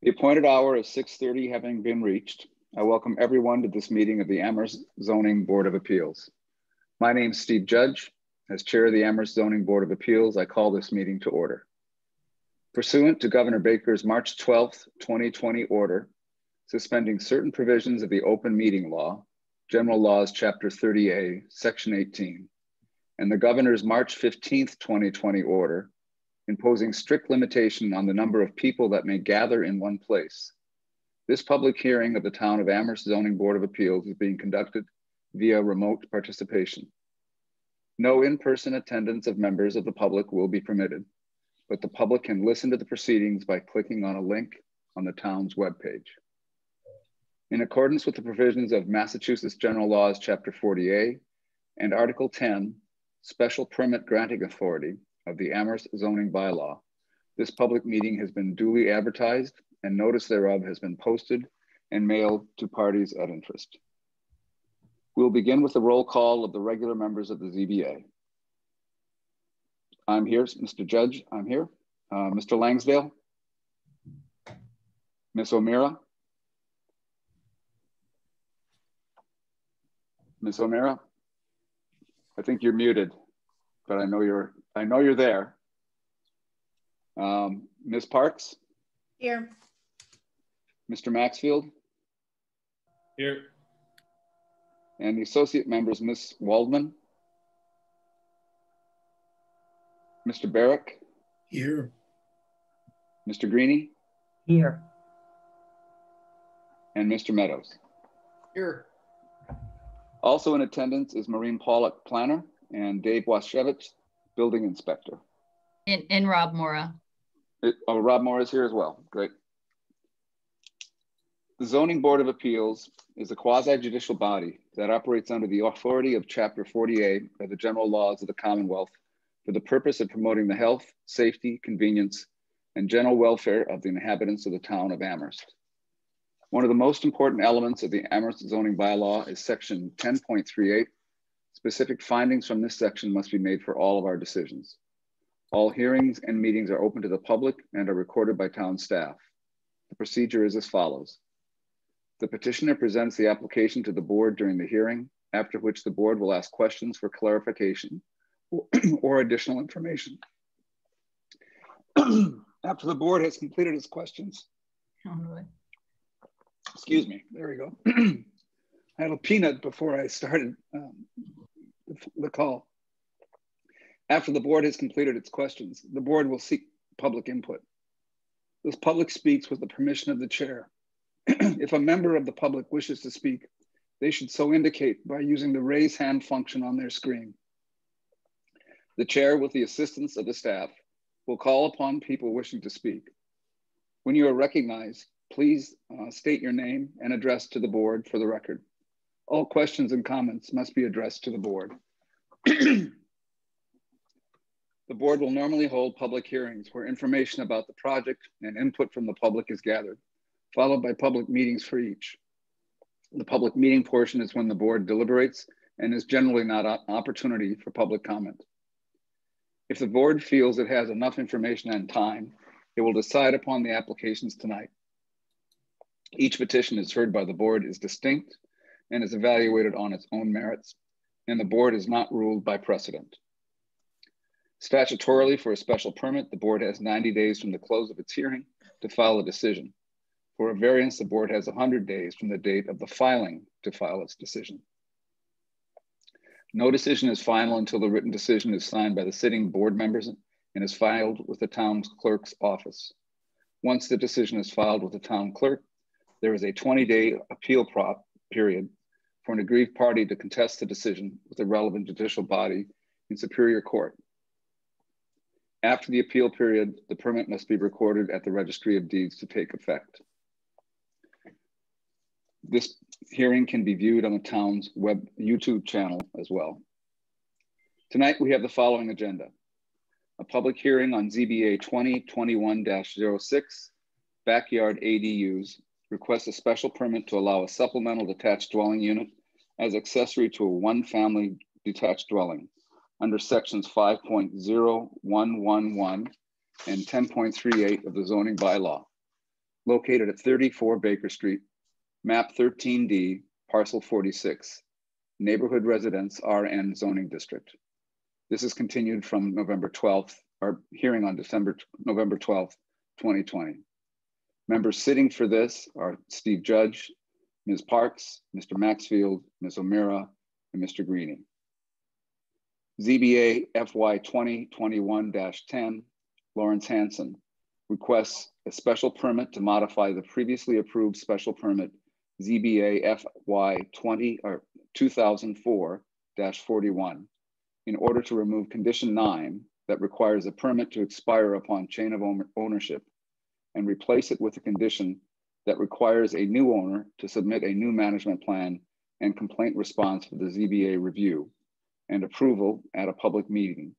The appointed hour of 6.30 having been reached, I welcome everyone to this meeting of the Amherst Zoning Board of Appeals. My name is Steve Judge. As chair of the Amherst Zoning Board of Appeals, I call this meeting to order. Pursuant to Governor Baker's March 12th, 2020 order, suspending certain provisions of the open meeting law, General Laws, Chapter 30A, Section 18, and the Governor's March 15th, 2020 order, imposing strict limitation on the number of people that may gather in one place. This public hearing of the Town of Amherst Zoning Board of Appeals is being conducted via remote participation. No in-person attendance of members of the public will be permitted, but the public can listen to the proceedings by clicking on a link on the town's webpage. In accordance with the provisions of Massachusetts General Laws, Chapter 40A and Article 10, Special Permit Granting Authority of the Amherst Zoning Bylaw, this public meeting has been duly advertised and notice thereof has been posted and mailed to parties of interest. We'll begin with the roll call of the regular members of the ZBA. I'm here, Mr. Judge, I'm here. Uh, Mr. Langsdale? Ms. O'Meara? Ms. O'Meara? I think you're muted, but I know you're I know you're there. Um, Ms. Parks? Here. Mr. Maxfield? Here. And the associate members, Ms. Waldman? Mr. Barrick? Here. Mr. Greeny? Here. And Mr. Meadows? Here. Also in attendance is Maureen Pollock, planner, and Dave Washevich, building inspector. And, and Rob Morra. It, oh, Rob Morra is here as well. Great. The Zoning Board of Appeals is a quasi-judicial body that operates under the authority of Chapter 48 of the General Laws of the Commonwealth for the purpose of promoting the health, safety, convenience, and general welfare of the inhabitants of the town of Amherst. One of the most important elements of the Amherst zoning bylaw is section 10.38. Specific findings from this section must be made for all of our decisions. All hearings and meetings are open to the public and are recorded by town staff. The procedure is as follows. The petitioner presents the application to the board during the hearing, after which the board will ask questions for clarification or, or additional information. after the board has completed its questions, excuse me, there we go. I had a peanut before I started um, the, call. After the board has completed its questions, the board will seek public input. This public speaks with the permission of the chair. if a member of the public wishes to speak, they should so indicate by using the raise hand function on their screen. The chair, with the assistance of the staff, will call upon people wishing to speak. When you are recognized, please uh, state your name and address to the board for the record. All questions and comments must be addressed to the board. the board will normally hold public hearings where information about the project and input from the public is gathered followed by public meetings for each. The public meeting portion is when the board deliberates and is generally not an opportunity for public comment. If the board feels it has enough information and time, it will decide upon the applications tonight. Each petition is heard by the board is distinct and is evaluated on its own merits, and the board is not ruled by precedent. Statutorily, for a special permit, the board has 90 days from the close of its hearing to file a decision. For a variance, the board has 100 days from the date of the filing to file its decision. No decision is final until the written decision is signed by the sitting board members and is filed with the town's clerk's office. Once the decision is filed with the town clerk, there is a 20-day appeal prop period for an aggrieved party to contest the decision with the relevant judicial body in Superior Court. After the appeal period, the permit must be recorded at the Registry of Deeds to take effect. This hearing can be viewed on the town's web YouTube channel as well. Tonight we have the following agenda. A public hearing on ZBA 2021-06, backyard ADUs, requests a special permit to allow a supplemental detached dwelling unit as accessory to a one family detached dwelling under sections 5.0111 and 10.38 of the zoning bylaw located at 34 Baker Street, map 13D, parcel 46, neighborhood residence RN zoning district. This is continued from November 12th, our hearing on December, November 12th, 2020. Members sitting for this are Steve Judge, Ms. Parks, Mr. Maxfield, Ms. O'Meara, and Mr. Greeny. ZBA FY 2021-10, Lawrence Hanson requests a special permit to modify the previously approved special permit ZBA FY 20 or 2004-41 in order to remove condition nine that requires a permit to expire upon chain of ownership and replace it with a condition that requires a new owner to submit a new management plan and complaint response for the ZBA review and approval at a public meeting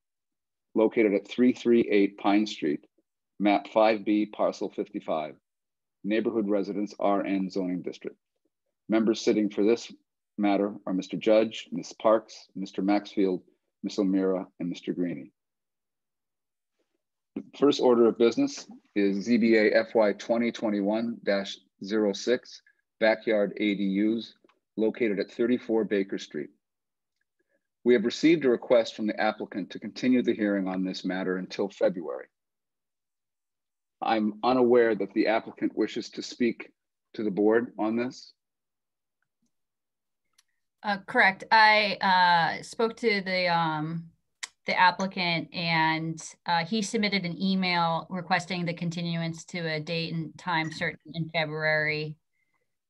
located at 338 Pine Street, map 5B, parcel 55, neighborhood residence RN zoning district. Members sitting for this matter are Mr. Judge, Ms. Parks, Mr. Maxfield, Ms. O'Meara, and Mr. Greeny. First order of business is ZBA FY 2021-06, backyard ADUs located at 34 Baker Street. We have received a request from the applicant to continue the hearing on this matter until February. I'm unaware that the applicant wishes to speak to the board on this. Uh, correct. I uh, spoke to the um, the applicant and uh, he submitted an email requesting the continuance to a date and time certain in February.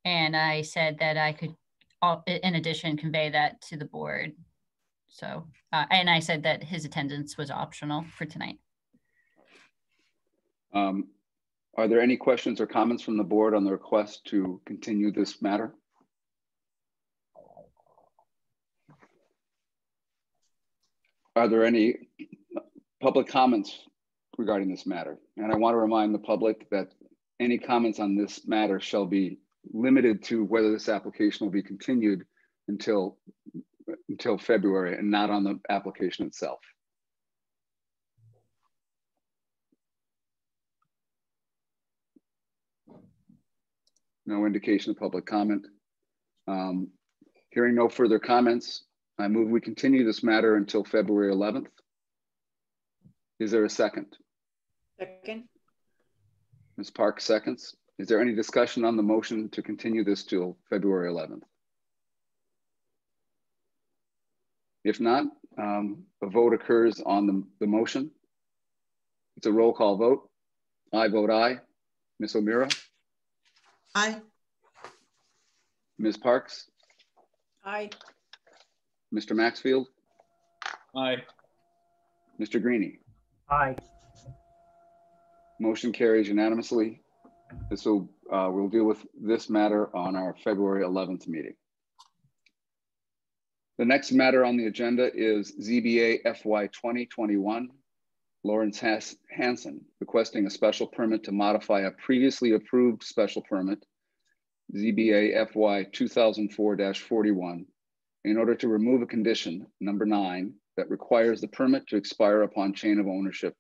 And I said that I could, in addition, convey that to the board. So, uh, and I said that his attendance was optional for tonight. Um, are there any questions or comments from the board on the request to continue this matter? Are there any public comments regarding this matter? And I want to remind the public that any comments on this matter shall be limited to whether this application will be continued until until February and not on the application itself. No indication of public comment. Um, hearing no further comments, I move we continue this matter until February 11th. Is there a second? Second. Ms. Park seconds. Is there any discussion on the motion to continue this till February 11th? If not, um, a vote occurs on the, the motion. It's a roll call vote. I vote aye. Ms. O'Meara? Aye. Ms. Parks? Aye. Mr. Maxfield? Aye. Mr. Greeny? Aye. Motion carries unanimously. This will, uh, we'll deal with this matter on our February 11th meeting. The next matter on the agenda is ZBA FY 2021. Lawrence Hass Hanson requesting a special permit to modify a previously approved special permit, ZBA FY 2004-41, in order to remove a condition, number nine, that requires the permit to expire upon chain of ownership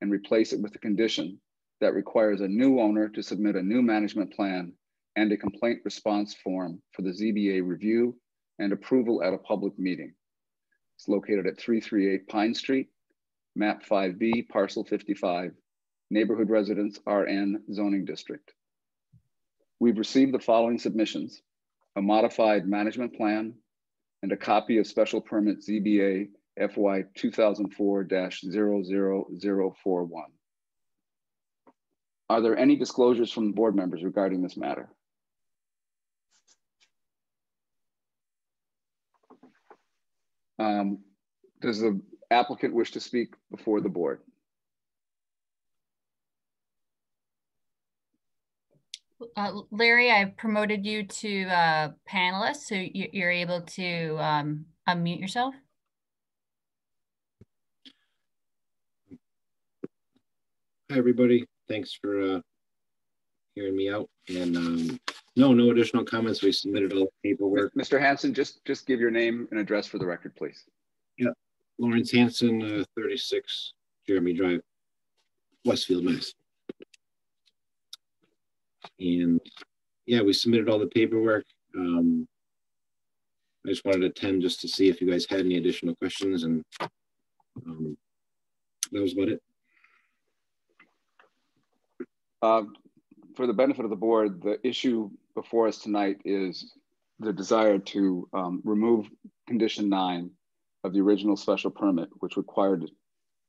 and replace it with a condition that requires a new owner to submit a new management plan and a complaint response form for the ZBA review and approval at a public meeting. It's located at 338 Pine Street, map 5B, parcel 55, neighborhood residence RN zoning district. We've received the following submissions, a modified management plan and a copy of special permit ZBA FY 2004-00041. Are there any disclosures from board members regarding this matter? Um, does the applicant wish to speak before the board? Uh, Larry, I've promoted you to uh, panelist, so you, are able to um, unmute yourself. Hi, everybody. Thanks for uh, hearing me out. And um, no, no additional comments. We submitted all the paperwork. Mr. Hanson, just just give your name and address for the record, please. Yeah, Lawrence Hanson, uh, 36 Jeremy Drive, Westfield, Mass. And yeah, we submitted all the paperwork. Um, I just wanted to attend just to see if you guys had any additional questions and um, that was about it. Uh, for the benefit of the board, the issue before us tonight is the desire to um, remove condition nine of the original special permit, which required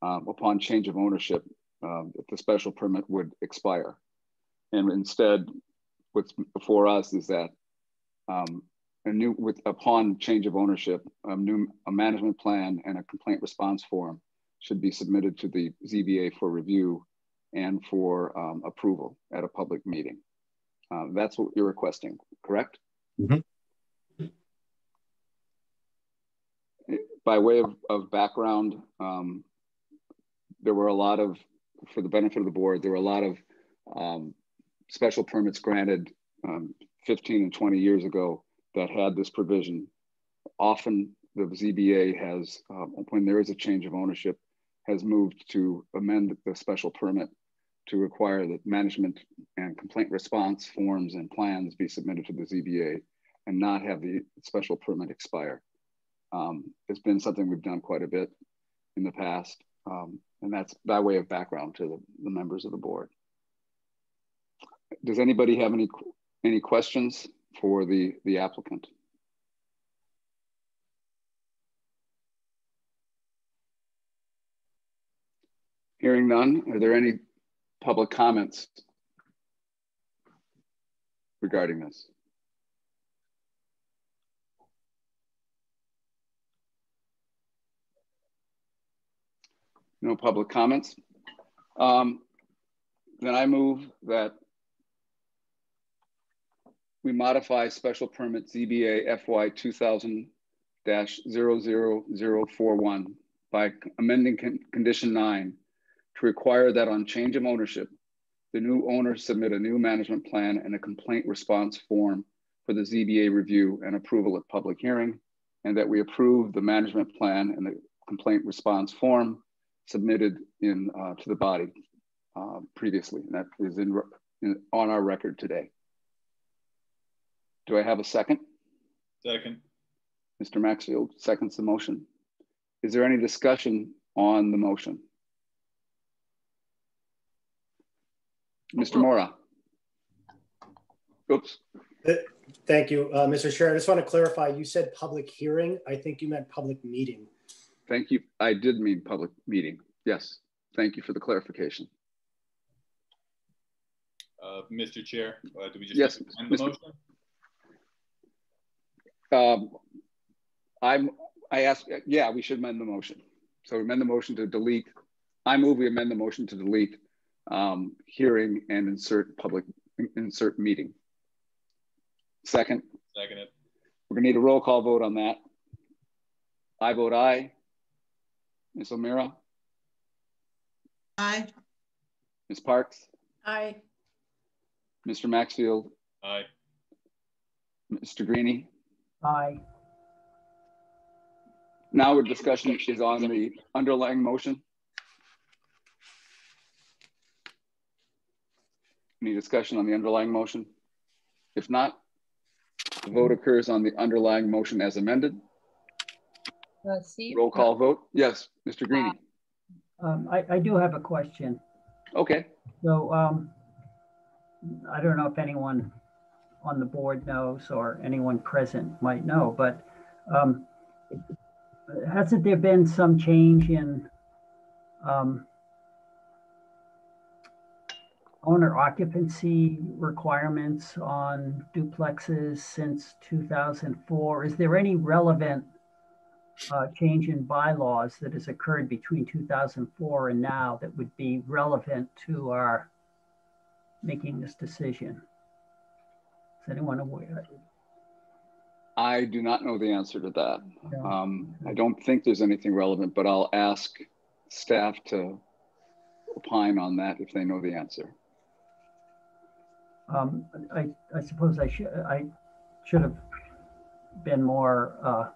um, upon change of ownership, that the special permit would expire. And instead, what's before us is that um, a new, with upon change of ownership, a new a management plan and a complaint response form should be submitted to the ZBA for review and for um, approval at a public meeting. Uh, that's what you're requesting, correct? Mhm. By way of, of background, um, there were a lot of, for the benefit of the board, there were a lot of um, special permits granted um, 15 and 20 years ago that had this provision. Often the ZBA has, uh, when there is a change of ownership, has moved to amend the special permit to require that management and complaint response forms and plans be submitted to the ZBA and not have the special permit expire. Um, it's been something we've done quite a bit in the past. Um, and that's by way of background to the, the members of the board. Does anybody have any any questions for the, the applicant? Hearing none, are there any public comments regarding this? No public comments. Um, then I move that we modify special permit ZBA FY 2000-00041 by amending con condition nine to require that on change of ownership, the new owner submit a new management plan and a complaint response form for the ZBA review and approval at public hearing, and that we approve the management plan and the complaint response form submitted in uh, to the body uh, previously, and that is in, in, on our record today. Do I have a second? Second. Mr. Maxfield seconds the motion. Is there any discussion on the motion? Mr. Morra. Oops. Thank you, uh, Mr. Chair. I just want to clarify, you said public hearing. I think you meant public meeting. Thank you. I did mean public meeting. Yes. Thank you for the clarification. Uh, Mr. Chair, uh, do we just yes, amend the Mr. motion? Um, I'm, I ask, yeah, we should amend the motion. So amend the motion to delete. I move we amend the motion to delete um, hearing and insert public, insert meeting. Second. Second it. We're gonna need a roll call vote on that. I vote aye. Ms. O'Meara, Aye. Ms. Parks, Aye. Mr. Maxfield, Aye. Mr. Greeny. Aye. Now our discussion is on the underlying motion. Any discussion on the underlying motion? If not, the vote occurs on the underlying motion as amended. Uh, Steve? Roll call vote. Yes, Mr. Greeny. Um, I, I do have a question. Okay. So, um, I don't know if anyone on the board knows or anyone present might know, but, um, hasn't there been some change in, um, owner occupancy requirements on duplexes since 2004? Is there any relevant uh, change in bylaws that has occurred between 2004 and now that would be relevant to our making this decision? Anyone aware? I do not know the answer to that. No. Um, I don't think there's anything relevant, but I'll ask staff to opine on that if they know the answer. Um, I, I suppose I should I should have been more uh,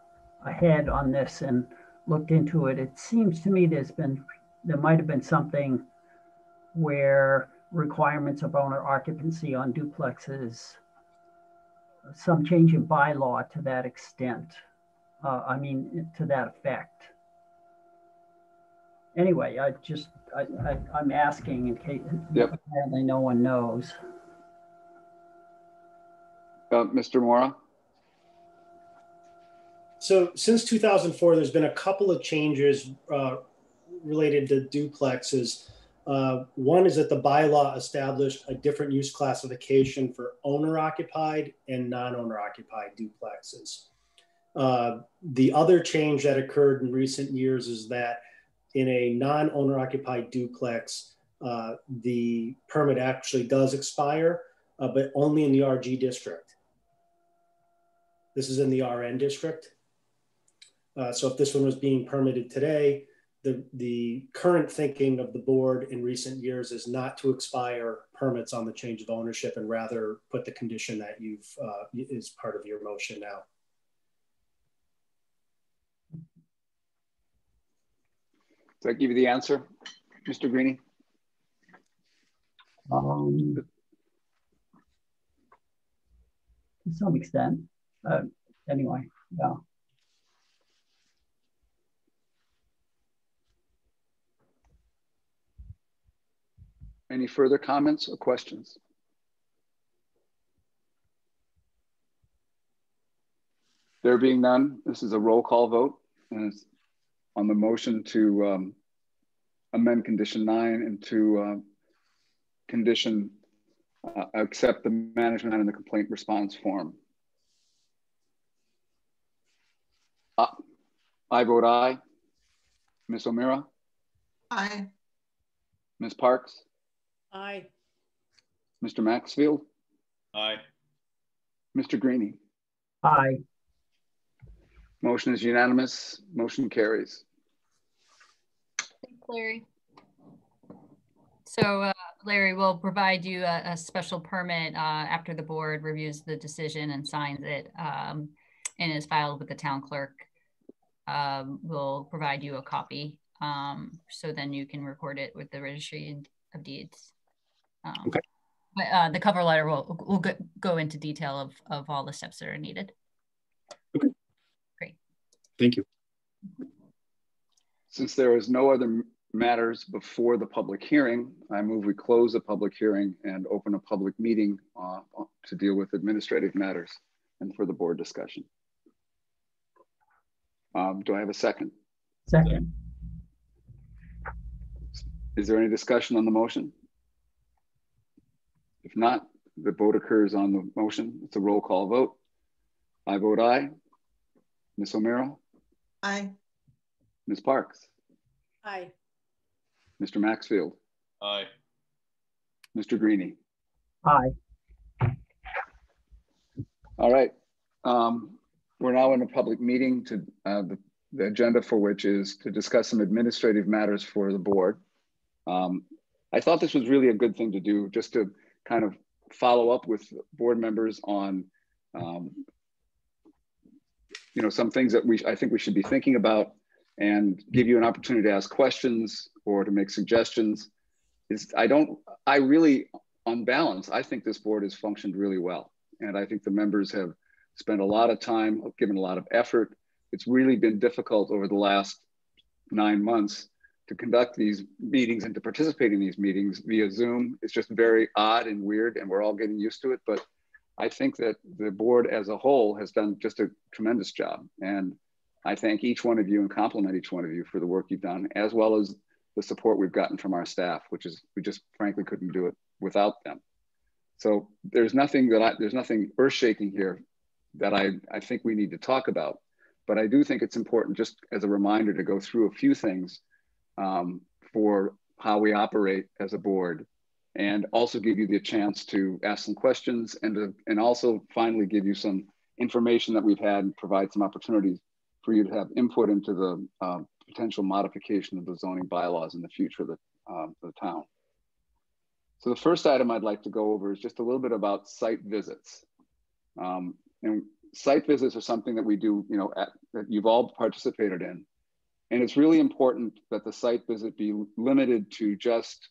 ahead on this and looked into it. It seems to me there's been there might have been something where requirements of owner occupancy on duplexes, some change in bylaw to that extent. Uh, I mean, to that effect. Anyway, I just, I, I, I'm asking in case, Yep. apparently no one knows. Uh, Mr. Morra? So since 2004, there's been a couple of changes uh, related to duplexes. Uh, one is that the bylaw established a different use classification for owner occupied and non-owner occupied duplexes. Uh, the other change that occurred in recent years is that in a non-owner occupied duplex, uh, the permit actually does expire, uh, but only in the RG district. This is in the RN district. Uh, so if this one was being permitted today, the, the current thinking of the board in recent years is not to expire permits on the change of ownership and rather put the condition that you've uh, is part of your motion now. Does that give you the answer, Mr. Greeny? Um, to some extent. Uh, anyway, yeah. Any further comments or questions? There being none, this is a roll call vote and it's on the motion to um, amend condition nine and to uh, condition uh, accept the management and the complaint response form. Uh, I vote aye. Ms. O'Meara, Aye. Ms. Parks, Aye. Mr. Maxfield, Aye. Mr. Greeny. Aye. Motion is unanimous. Motion carries. Thanks, Larry. So uh, Larry will provide you a, a special permit uh, after the board reviews the decision and signs it um, and is filed with the town clerk. Um, we'll provide you a copy um, so then you can record it with the registry of deeds. Um, Okay. But uh, the cover letter will, will go, go into detail of, of all the steps that are needed. Okay. Great. Thank you. Since there is no other matters before the public hearing, I move we close the public hearing and open a public meeting uh, to deal with administrative matters and for the board discussion. Um, do I have a second? Second. Is there any discussion on the motion? If not, the vote occurs on the motion. It's a roll call vote. I vote aye. Ms. O'Meara, Aye. Ms. Parks, Aye. Mr. Maxfield, Aye. Mr. Greeny. Aye. All right. Um, we're now in a public meeting to uh, the, the agenda for which is to discuss some administrative matters for the board. Um, I thought this was really a good thing to do just to kind of follow up with board members on um, you know some things that we I think we should be thinking about and give you an opportunity to ask questions or to make suggestions. Is I don't I really on balance I think this board has functioned really well and I think the members have spent a lot of time, given a lot of effort. It's really been difficult over the last nine months to conduct these meetings and to participate in these meetings via Zoom. It's just very odd and weird, and we're all getting used to it. But I think that the board as a whole has done just a tremendous job. And I thank each one of you and compliment each one of you for the work you've done, as well as the support we've gotten from our staff, which is we just frankly couldn't do it without them. So there's nothing that I, there's nothing earth shaking here that I, I think we need to talk about. But I do think it's important just as a reminder to go through a few things um, for how we operate as a board and also give you the chance to ask some questions and, to, and also finally give you some information that we've had and provide some opportunities for you to have input into the uh, potential modification of the zoning bylaws in the future of the, uh, the town. So the first item I'd like to go over is just a little bit about site visits. Um, and site visits are something that we do, you know, at, that you've all participated in. And it's really important that the site visit be limited to just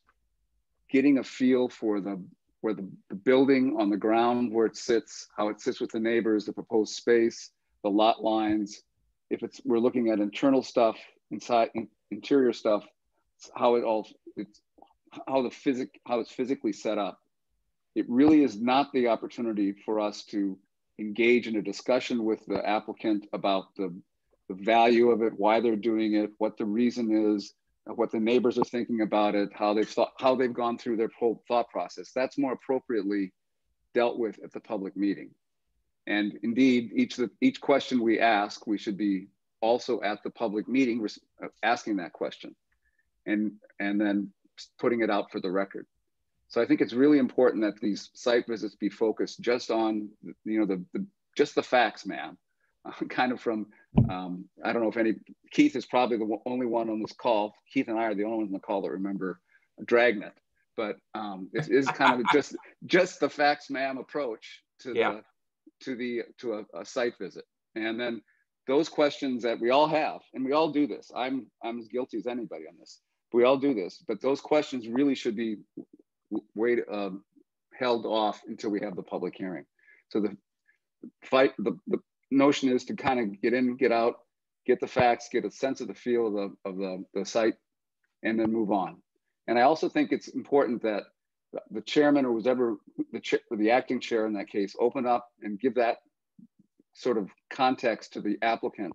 getting a feel for the where the, the building on the ground where it sits, how it sits with the neighbors, the proposed space, the lot lines. If it's we're looking at internal stuff, inside in, interior stuff, how it all it's how the physic how it's physically set up. It really is not the opportunity for us to engage in a discussion with the applicant about the, the value of it, why they're doing it, what the reason is, what the neighbors are thinking about it, how they've thought, how they've gone through their whole thought process. That's more appropriately dealt with at the public meeting. And indeed, each each question we ask, we should be also at the public meeting uh, asking that question, and and then putting it out for the record. So I think it's really important that these site visits be focused just on you know the, the just the facts, man. kind of from um, I don't know if any Keith is probably the only one on this call. Keith and I are the only ones on the call that remember Dragnet, but um, it is kind of just just the facts, ma'am approach to yeah. the to the to a, a site visit, and then those questions that we all have, and we all do this. I'm I'm as guilty as anybody on this. We all do this, but those questions really should be wait um, held off until we have the public hearing. So the fight the, the notion is to kind of get in, get out, get the facts, get a sense of the feel of the, of the, the site, and then move on. And I also think it's important that the chairman or whoever the, chair, the acting chair in that case open up and give that sort of context to the applicant.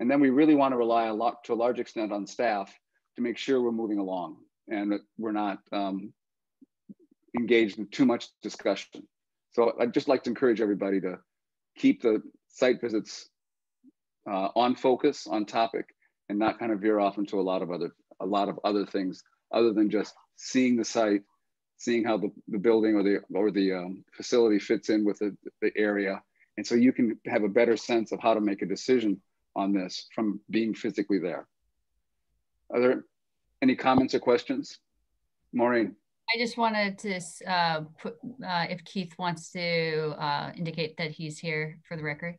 And then we really want to rely a lot to a large extent on staff to make sure we're moving along and that we're not um, engaged in too much discussion. So I'd just like to encourage everybody to keep the site visits uh, on focus, on topic, and not kind of veer off into a lot of other a lot of other things other than just seeing the site, seeing how the, the building or the or the um, facility fits in with the, the area, and so you can have a better sense of how to make a decision on this from being physically there. Are there any comments or questions, Maureen? I just wanted to uh, put uh, if Keith wants to uh, indicate that he's here for the record.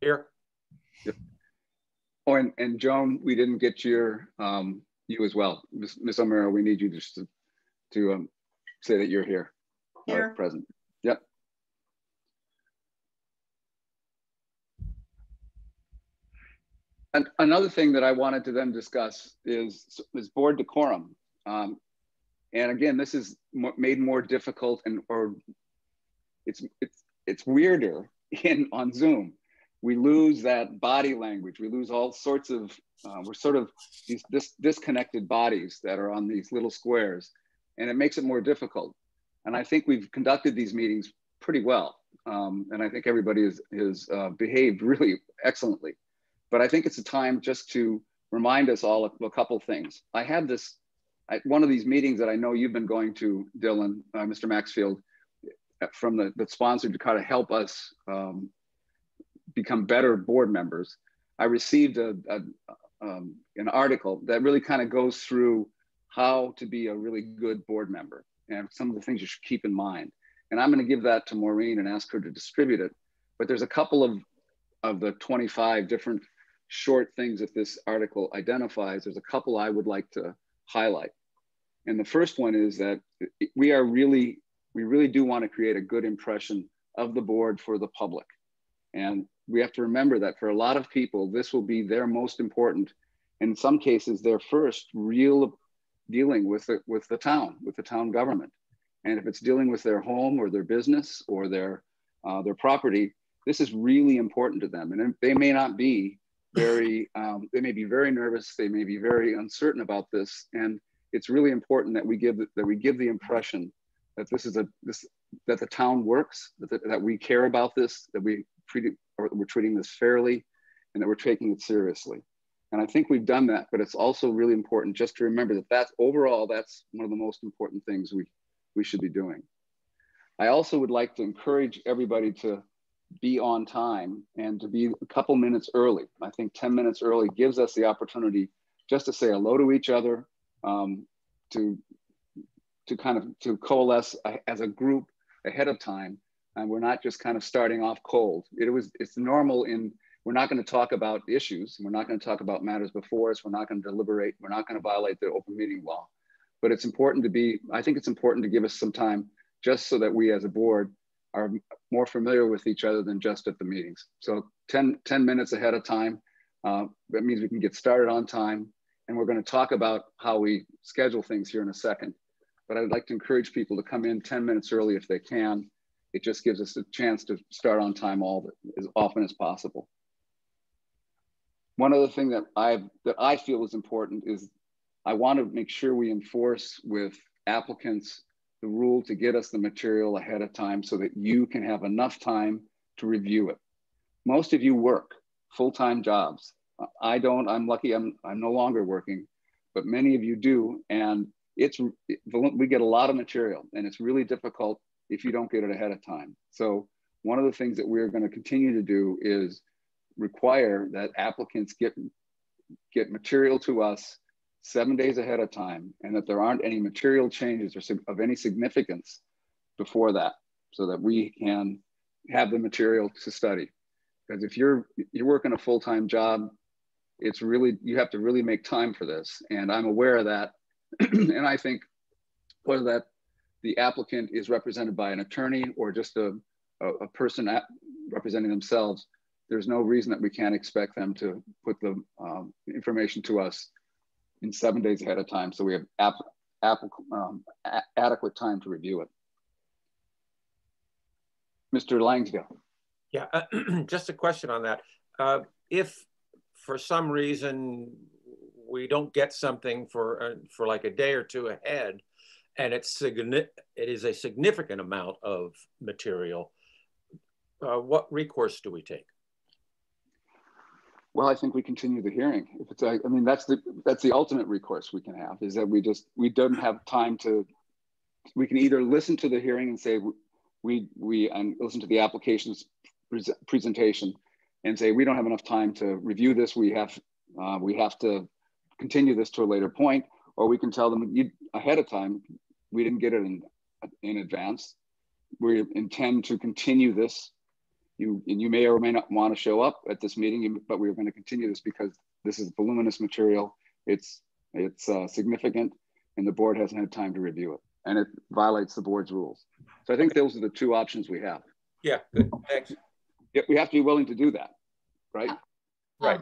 Here. Yep. Oh, and, and Joan, we didn't get your um, you as well, Miss, Miss O'Meara. We need you just to to um, say that you're here, here. present. Yep. And another thing that I wanted to then discuss is is board decorum. Um, and again, this is made more difficult and or it's it's it's weirder in on Zoom. We lose that body language. We lose all sorts of. Uh, we're sort of these this disconnected bodies that are on these little squares, and it makes it more difficult. And I think we've conducted these meetings pretty well, um, and I think everybody has uh, behaved really excellently. But I think it's a time just to remind us all of a couple things. I had this at one of these meetings that I know you've been going to, Dylan, uh, Mr. Maxfield, uh, from the, the sponsor to kind of help us um, become better board members, I received a, a um, an article that really kind of goes through how to be a really good board member and some of the things you should keep in mind. And I'm going to give that to Maureen and ask her to distribute it. But there's a couple of, of the 25 different short things that this article identifies. There's a couple I would like to highlight. And the first one is that we are really, we really do want to create a good impression of the board for the public. And we have to remember that for a lot of people, this will be their most important, and in some cases, their first real dealing with the, with the town, with the town government. And if it's dealing with their home or their business or their, uh, their property, this is really important to them. And they may not be very, um, they may be very nervous. They may be very uncertain about this. And it's really important that we give, that we give the impression that this is a, this, that the town works, that, that we care about this, that we we're treating this fairly and that we're taking it seriously. And I think we've done that, but it's also really important just to remember that that's overall, that's one of the most important things we, we should be doing. I also would like to encourage everybody to be on time and to be a couple minutes early. I think 10 minutes early gives us the opportunity just to say hello to each other, um, to, to kind of to coalesce as a group ahead of time. And we're not just kind of starting off cold. It was, it's normal in, we're not going to talk about issues. We're not going to talk about matters before us. We're not going to deliberate. We're not going to violate the open meeting law. but it's important to be, I think it's important to give us some time just so that we as a board are more familiar with each other than just at the meetings. So 10, 10 minutes ahead of time, uh, that means we can get started on time. And we're gonna talk about how we schedule things here in a second. But I'd like to encourage people to come in 10 minutes early if they can. It just gives us a chance to start on time all as often as possible. One other thing that I that I feel is important is I want to make sure we enforce with applicants the rule to get us the material ahead of time so that you can have enough time to review it. Most of you work full-time jobs. I don't, I'm lucky I'm, I'm no longer working, but many of you do. And it's, we get a lot of material and it's really difficult if you don't get it ahead of time. So one of the things that we're gonna continue to do is require that applicants get, get material to us seven days ahead of time and that there aren't any material changes or of any significance before that so that we can have the material to study. Because if you're you're working a full-time job, it's really you have to really make time for this. And I'm aware of that. and I think whether that the applicant is represented by an attorney or just a, a, a person representing themselves, there's no reason that we can't expect them to put the um, information to us in seven days ahead of time. So we have um, adequate time to review it. Mr. Langsdale. Yeah, uh, just a question on that. Uh, if for some reason we don't get something for uh, for like a day or two ahead, and it's it is a significant amount of material, uh, what recourse do we take? Well, I think we continue the hearing. If it's, I mean, that's the that's the ultimate recourse we can have is that we just we don't have time to. We can either listen to the hearing and say we we and listen to the application's presentation and say we don't have enough time to review this. We have uh, we have to continue this to a later point, or we can tell them you, ahead of time we didn't get it in in advance. We intend to continue this you and you may or may not want to show up at this meeting, but we're going to continue this because this is voluminous material. It's it's uh, significant, and the board hasn't had time to review it, and it violates the board's rules. So I think those are the two options we have. Yeah, good. Thanks. Yep, we have to be willing to do that, right? Right.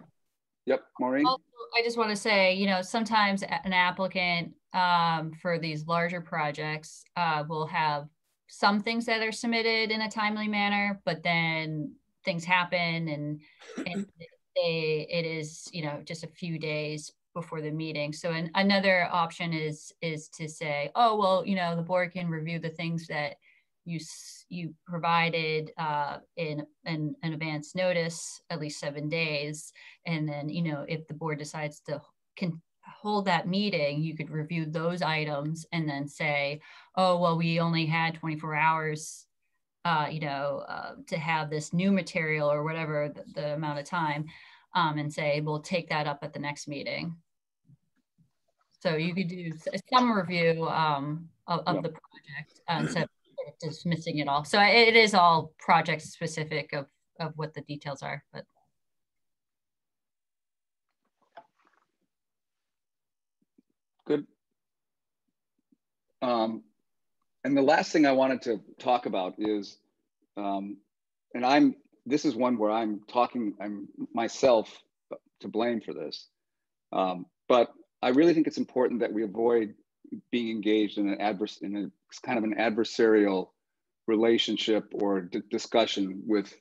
Yep, Maureen. Also, I just want to say, you know, sometimes an applicant um, for these larger projects uh, will have some things that are submitted in a timely manner, but then things happen and, and they, it is, you know, just a few days before the meeting. So an, another option is is to say, oh well, you know, the board can review the things that you you provided uh, in an, an advance notice, at least seven days, and then you know if the board decides to can hold that meeting, you could review those items and then say, oh, well, we only had 24 hours, uh, you know, uh, to have this new material or whatever the, the amount of time, um, and say, we'll take that up at the next meeting. So you could do some review um, of, of the project instead of dismissing it all. So it is all project specific of, of what the details are, but. Good. Um, and the last thing I wanted to talk about is, um, and I'm, this is one where I'm talking, I'm myself to blame for this. Um, but I really think it's important that we avoid being engaged in an adverse, in a kind of an adversarial relationship or discussion with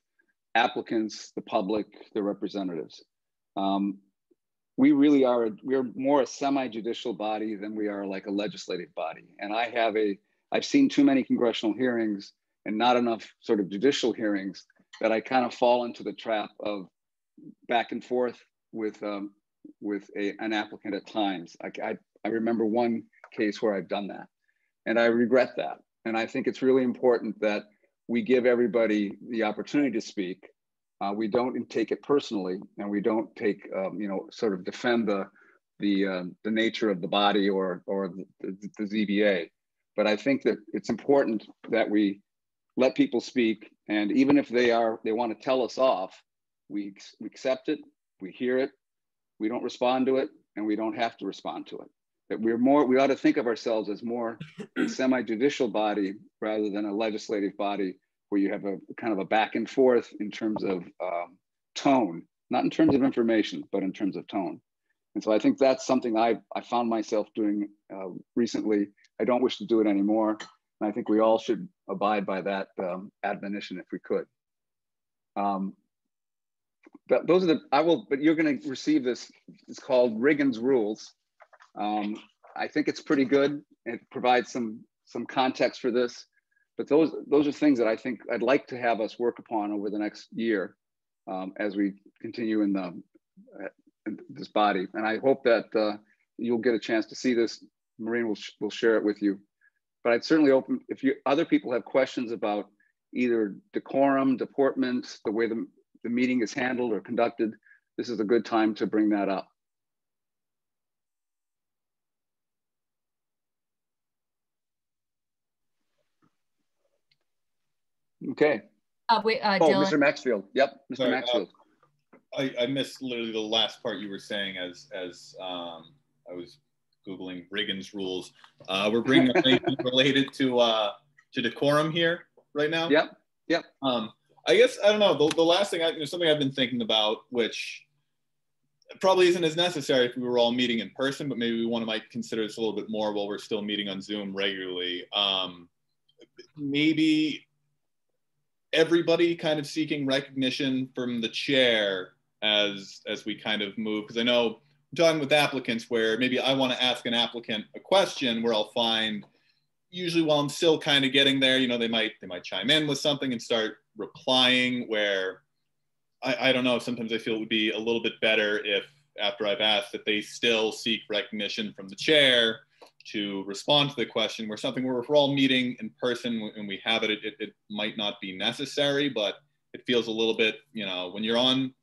applicants, the public, the representatives. Um, we really are we're more a semi-judicial body than we are like a legislative body. And i have a i've seen too many congressional hearings and not enough sort of judicial hearings that i kind of fall into the trap of back and forth with um, with a, an applicant at times. I, I, I remember one case where i've done that and i regret that and i think it's really important that we give everybody the opportunity to speak uh, we don't take it personally, and we don't take, um, you know, sort of defend the the uh, the nature of the body or or the, the, the ZBA. But I think that it's important that we let people speak, and even if they are they want to tell us off, we, we accept it, we hear it, we don't respond to it, and we don't have to respond to it. That we're more, we ought to think of ourselves as more a semi-judicial body rather than a legislative body where you have a kind of a back and forth in terms of um, tone, not in terms of information, but in terms of tone. And so I think that's something I, I found myself doing uh, recently. I don't wish to do it anymore. And I think we all should abide by that um, admonition if we could. Um, but those are the, I will, but you're gonna receive this, it's called Riggins Rules. Um, I think it's pretty good. It provides some, some context for this, but those, those are things that I think I'd like to have us work upon over the next year um, as we continue in the, in this body. And I hope that uh, you'll get a chance to see this. Maureen will, sh will share it with you. But I'd certainly open, if you other people have questions about either decorum, deportment, the way the, the meeting is handled or conducted, this is a good time to bring that up. Okay. Uh, wait, uh, Oh, Dylan, Mr. Maxfield. Yep, Mr. Sorry, uh, Maxfield. I, I missed literally the last part you were saying as as um, I was googling Riggins rules. Uh, we're bringing up anything related to uh, to decorum here right now. Yep, yep. Um, I guess I don't know. The, the last thing, I, you know, something I've been thinking about, which probably isn't as necessary if we were all meeting in person, but maybe we want to might consider this a little bit more while we're still meeting on Zoom regularly. Um, maybe everybody kind of seeking recognition from the chair as as we kind of move. Because I know I'm talking with applicants where maybe I want to ask an applicant a question where I'll find usually while I'm still kind of getting there, you know, they might they might chime in with something and start replying where I, I don't know, sometimes I feel it would be a little bit better if after I've asked that they still seek recognition from the chair to respond to the question where something where if we're all meeting in person and we have it, it, it might not be necessary, but it feels a little bit, you know, when you're on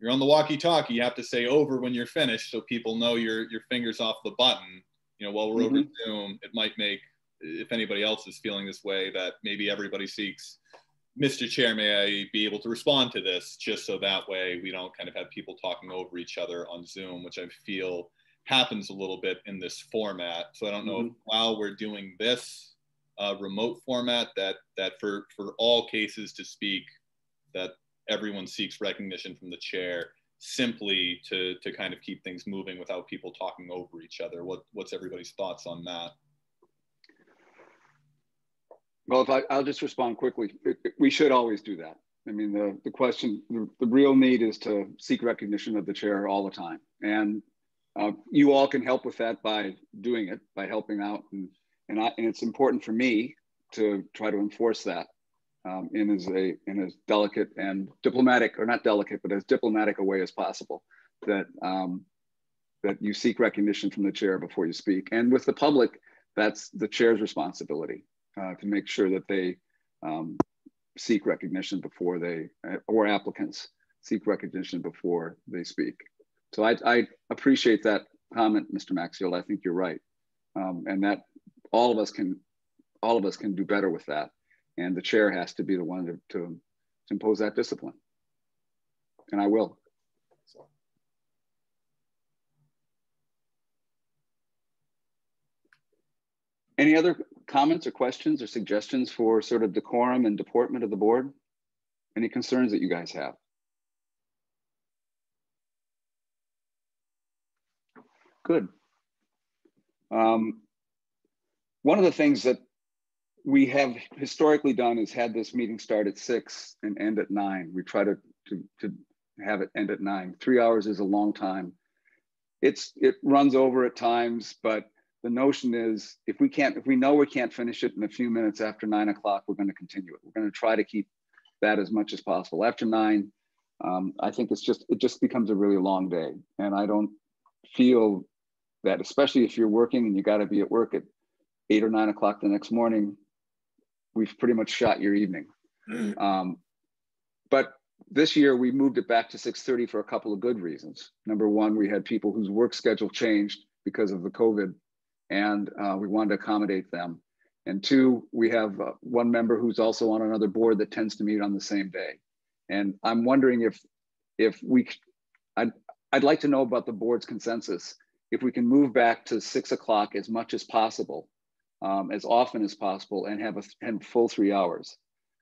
you're on the walkie-talkie, you have to say over when you're finished so people know your your fingers off the button. You know, while we're over mm-hmm. Zoom, it might make if anybody else is feeling this way that maybe everybody seeks Mr. Chair, may I be able to respond to this just so that way we don't kind of have people talking over each other on Zoom, which I feel happens a little bit in this format. So I don't know if while we're doing this uh, remote format that that for for all cases to speak that everyone seeks recognition from the chair simply to to kind of keep things moving without people talking over each other. What what's everybody's thoughts on that? Well, if I, I'll just respond quickly. We should always do that. I mean, the, the question, the, the real need is to seek recognition of the chair all the time. And uh, you all can help with that by doing it, by helping out. And, and, I, and it's important for me to try to enforce that um, in as a in as delicate and diplomatic, or not delicate, but as diplomatic a way as possible. That um, that you seek recognition from the chair before you speak. And with the public, that's the chair's responsibility uh, to make sure that they um, seek recognition before they, or applicants seek recognition before they speak. So I, I appreciate that comment, Mr. Maxfield. I think you're right. Um, and that all of us can, all of us can do better with that. And the chair has to be the one to, to, to impose that discipline. And I will. Any other comments or questions or suggestions for sort of decorum and deportment of the board? Any concerns that you guys have? Good. Um, one of the things that we have historically done is had this meeting start at six and end at nine. We try to, to, to have it end at nine. Three hours is a long time. It's it runs over at times, but the notion is if we can't, if we know we can't finish it in a few minutes after nine o'clock, we're going to continue it. We're going to try to keep that as much as possible. After nine, um, I think it's just it just becomes a really long day, and I don't feel that, especially if you're working and you got to be at work at eight or nine o'clock the next morning, we've pretty much shot your evening. Um, but this year we moved it back to 6.30 for a couple of good reasons. Number one, we had people whose work schedule changed because of the COVID and uh, we wanted to accommodate them. And two, we have uh, one member who's also on another board that tends to meet on the same day. And I'm wondering if if we, I'd, I'd like to know about the board's consensus if we can move back to six o'clock as much as possible, um, as often as possible, and have a and full three hours.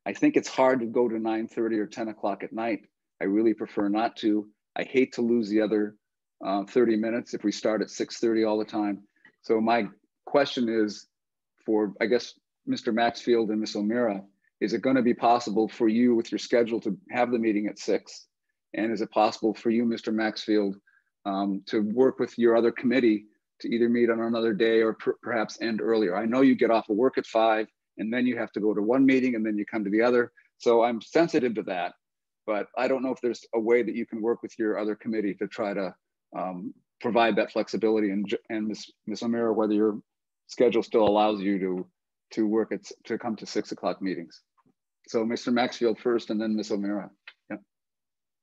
I think it's hard to go to 9:30 or 10 o'clock at night. I really prefer not to. I hate to lose the other uh, 30 minutes if we start at 6:30 all the time. So my question is for, I guess, Mr. Maxfield and Ms. O'Meara, is it going to be possible for you with your schedule to have the meeting at six? And is it possible for you, Mr. Maxfield, um, to work with your other committee to either meet on another day or per perhaps end earlier? I know you get off of work at five and then you have to go to one meeting and then you come to the other. So I'm sensitive to that, but I don't know if there's a way that you can work with your other committee to try to um, provide that flexibility and, and Ms. Ms. O'Meara, whether your schedule still allows you to, to work at, to come to six o'clock meetings. So Mr. Maxfield first and then Ms. O'Meara.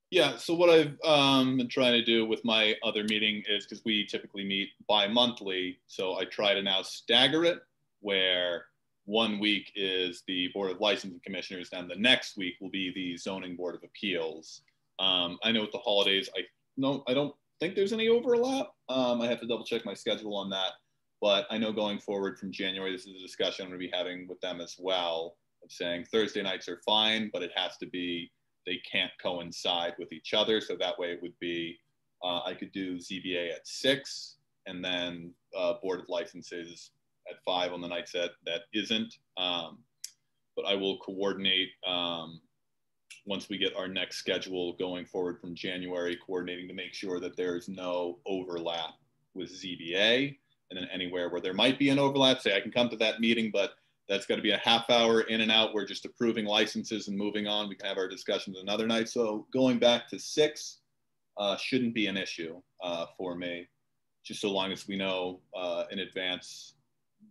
Yeah. So what I've um, been trying to do with my other meeting is because we typically meet bi-monthly, so I try to now stagger it where one week is the Board of Licensing Commissioners, and the next week will be the Zoning Board of Appeals. Um, I know with the holidays, I no, I don't think there's any overlap. Um, I have to double check my schedule on that, but I know going forward from January, this is a discussion I'm going to be having with them as well of saying Thursday nights are fine, but it has to be they can't coincide with each other. So that way it would be uh, I could do ZBA at six, and then uh, Board of Licenses at five on the nights that that isn't. Um, but I will coordinate um, once we get our next schedule going forward from January, coordinating to make sure that there is no overlap with ZBA. And then anywhere where there might be an overlap, say I can come to that meeting, but that's got to be a half hour in and out. We're just approving licenses and moving on. We can have our discussions another night. So going back to six uh, shouldn't be an issue uh, for me, just so long as we know uh, in advance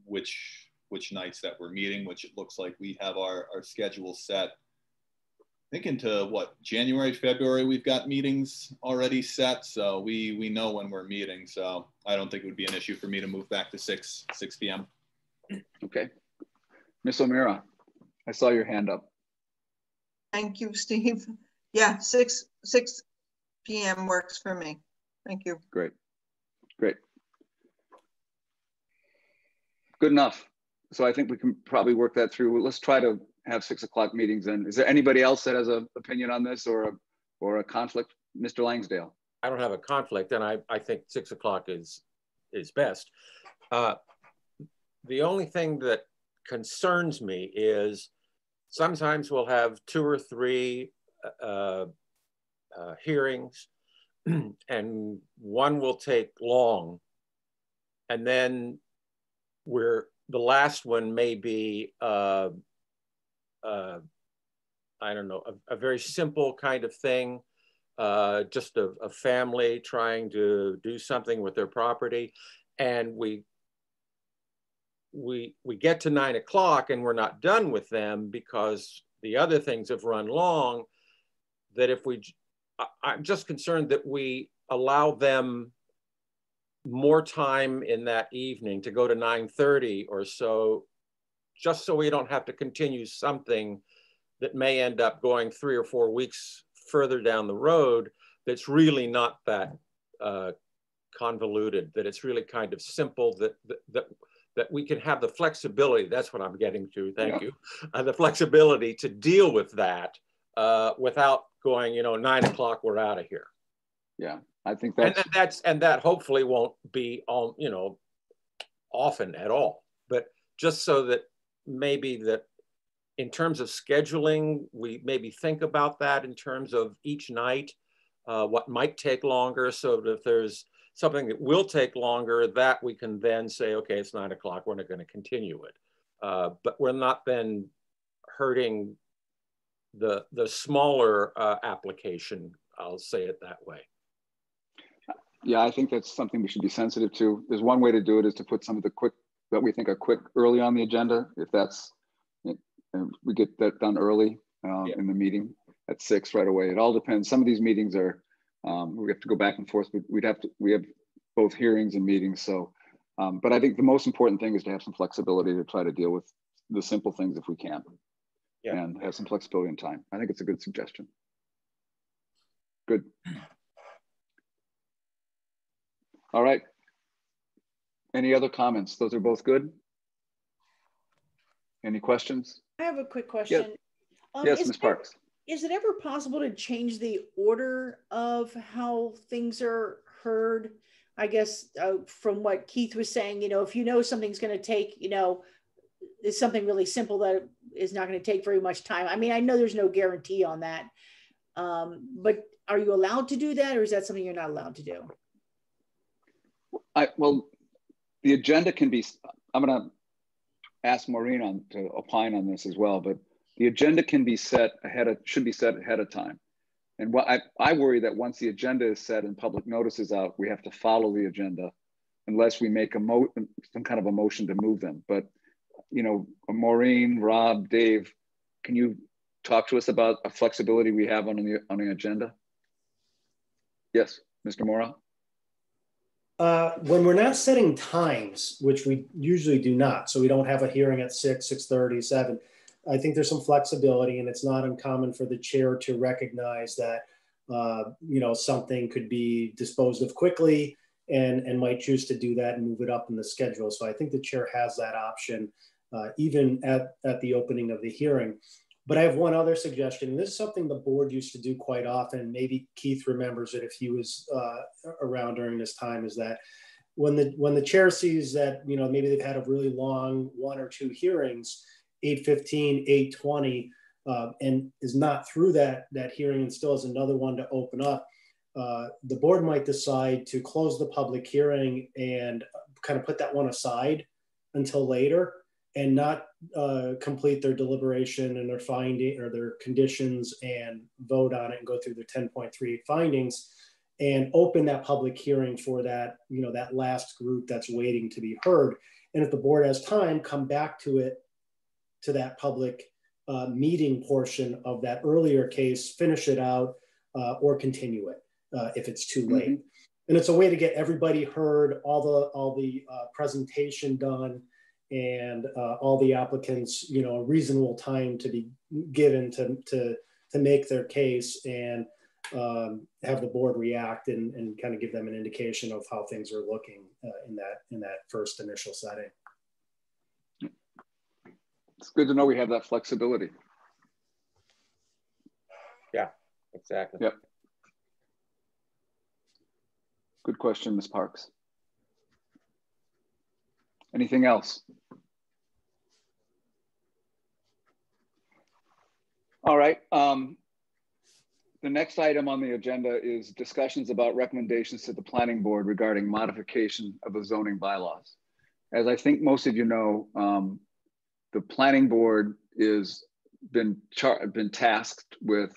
which which nights that we're meeting, which it looks like we have our, our schedule set. I think into what January, February, we've got meetings already set. So we we know when we're meeting. So I don't think it would be an issue for me to move back to 6 6 p.m. Okay. Miss O'Meara, I saw your hand up. Thank you, Steve. Yeah, 6 6 p.m. works for me. Thank you. Great. Great. Good enough. So I think we can probably work that through. Let's try to have six o'clock meetings. And is there anybody else that has an opinion on this or a, or a conflict? Mr. Langsdale. I don't have a conflict, and I, I think six o'clock is is best. Uh, the only thing that concerns me is sometimes we'll have two or three uh, uh, hearings, and one will take long, and then where the last one may be, uh, uh, I don't know, a, a, very simple kind of thing, uh, just a, a, family trying to do something with their property, and we we we get to nine o'clock and we're not done with them because the other things have run long. That if we, I, I'm just concerned that we allow them more time in that evening to go to 9.30 or so, just so we don't have to continue something that may end up going three or four weeks further down the road that's really not that uh, convoluted, that it's really kind of simple, that, that, that, that, we can have the flexibility, that's what I'm getting to, thank yeah. you, uh, the flexibility to deal with that uh, without going, you know, nine o'clock, we're out of here. Yeah, I think that's and that's and that hopefully won't be on you know often at all, but just so that maybe that in terms of scheduling, we maybe think about that in terms of each night, uh, what might take longer, so that if there's something that will take longer, that we can then say, okay, it's nine o'clock, we're not going to continue it. Uh, but we're not then hurting the the smaller uh, application. I'll say it that way. Yeah, I think that's something we should be sensitive to. There's one way to do it is to put some of the quick that we think are quick early on the agenda. If that's we get that done early uh, yeah. in the meeting at six right away. It all depends. Some of these meetings are um, we have to go back and forth. But we'd have to we have both hearings and meetings. So, um, but I think the most important thing is to have some flexibility to try to deal with the simple things if we can, yeah. and have some flexibility in time. I think it's a good suggestion. Good. All right. Any other comments? Those are both good. Any questions? I have a quick question. Um, yes, Ms. there- Parks. Is it ever possible to change the order of how things are heard? I guess uh, from what Keith was saying, you know, if you know something's going to take, you know, is something really simple that is not going to take very much time. I mean, I know there's no guarantee on that, um, but are you allowed to do that, or is that something you're not allowed to do? I, well, the agenda can be, I'm going to ask Maureen on to opine on this as well, but the agenda can be set ahead of, should be set ahead of time. And what I, I worry that once the agenda is set and public notice is out, we have to follow the agenda unless we make a mo some kind of a motion to move them. But, you know, Maureen, Rob, Dave, can you talk to us about a flexibility we have on the, on the agenda? Yes, Mr. Morra? Uh, when we're not setting times, which we usually do not, so we don't have a hearing at six, six thirty, seven. I think there's some flexibility, and it's not uncommon for the chair to recognize that uh, you know something could be disposed of quickly, and and might choose to do that and move it up in the schedule. So I think the chair has that option, uh, even at at the opening of the hearing. But I have one other suggestion. This is something the board used to do quite often. Maybe Keith remembers it if he was uh, around during this time. Is that when the when the chair sees that you know maybe they've had a really long one or two hearings, 815, 820, uh, and is not through that that hearing and still has another one to open up. Uh, the board might decide to close the public hearing and kind of put that one aside until later and not uh, complete their deliberation and their finding or their conditions and vote on it and go through the 10.38 findings and open that public hearing for that, you know, that last group that's waiting to be heard. And if the board has time, come back to it, to that public uh, meeting portion of that earlier case, finish it out uh, or continue it uh, if it's too late. Mm -hmm. And it's a way to get everybody heard, all the, all the uh, presentation done, and uh, all the applicants, you know, a reasonable time to be given to, to, to make their case and um, have the board react and, and kind of give them an indication of how things are looking uh, in that in that first initial setting. It's good to know we have that flexibility. Yeah, exactly. Yep. Good question, Ms. Parks. Anything else? All right. Um, the next item on the agenda is discussions about recommendations to the planning board regarding modification of the zoning bylaws. As I think most of you know, um, the planning board is been been tasked with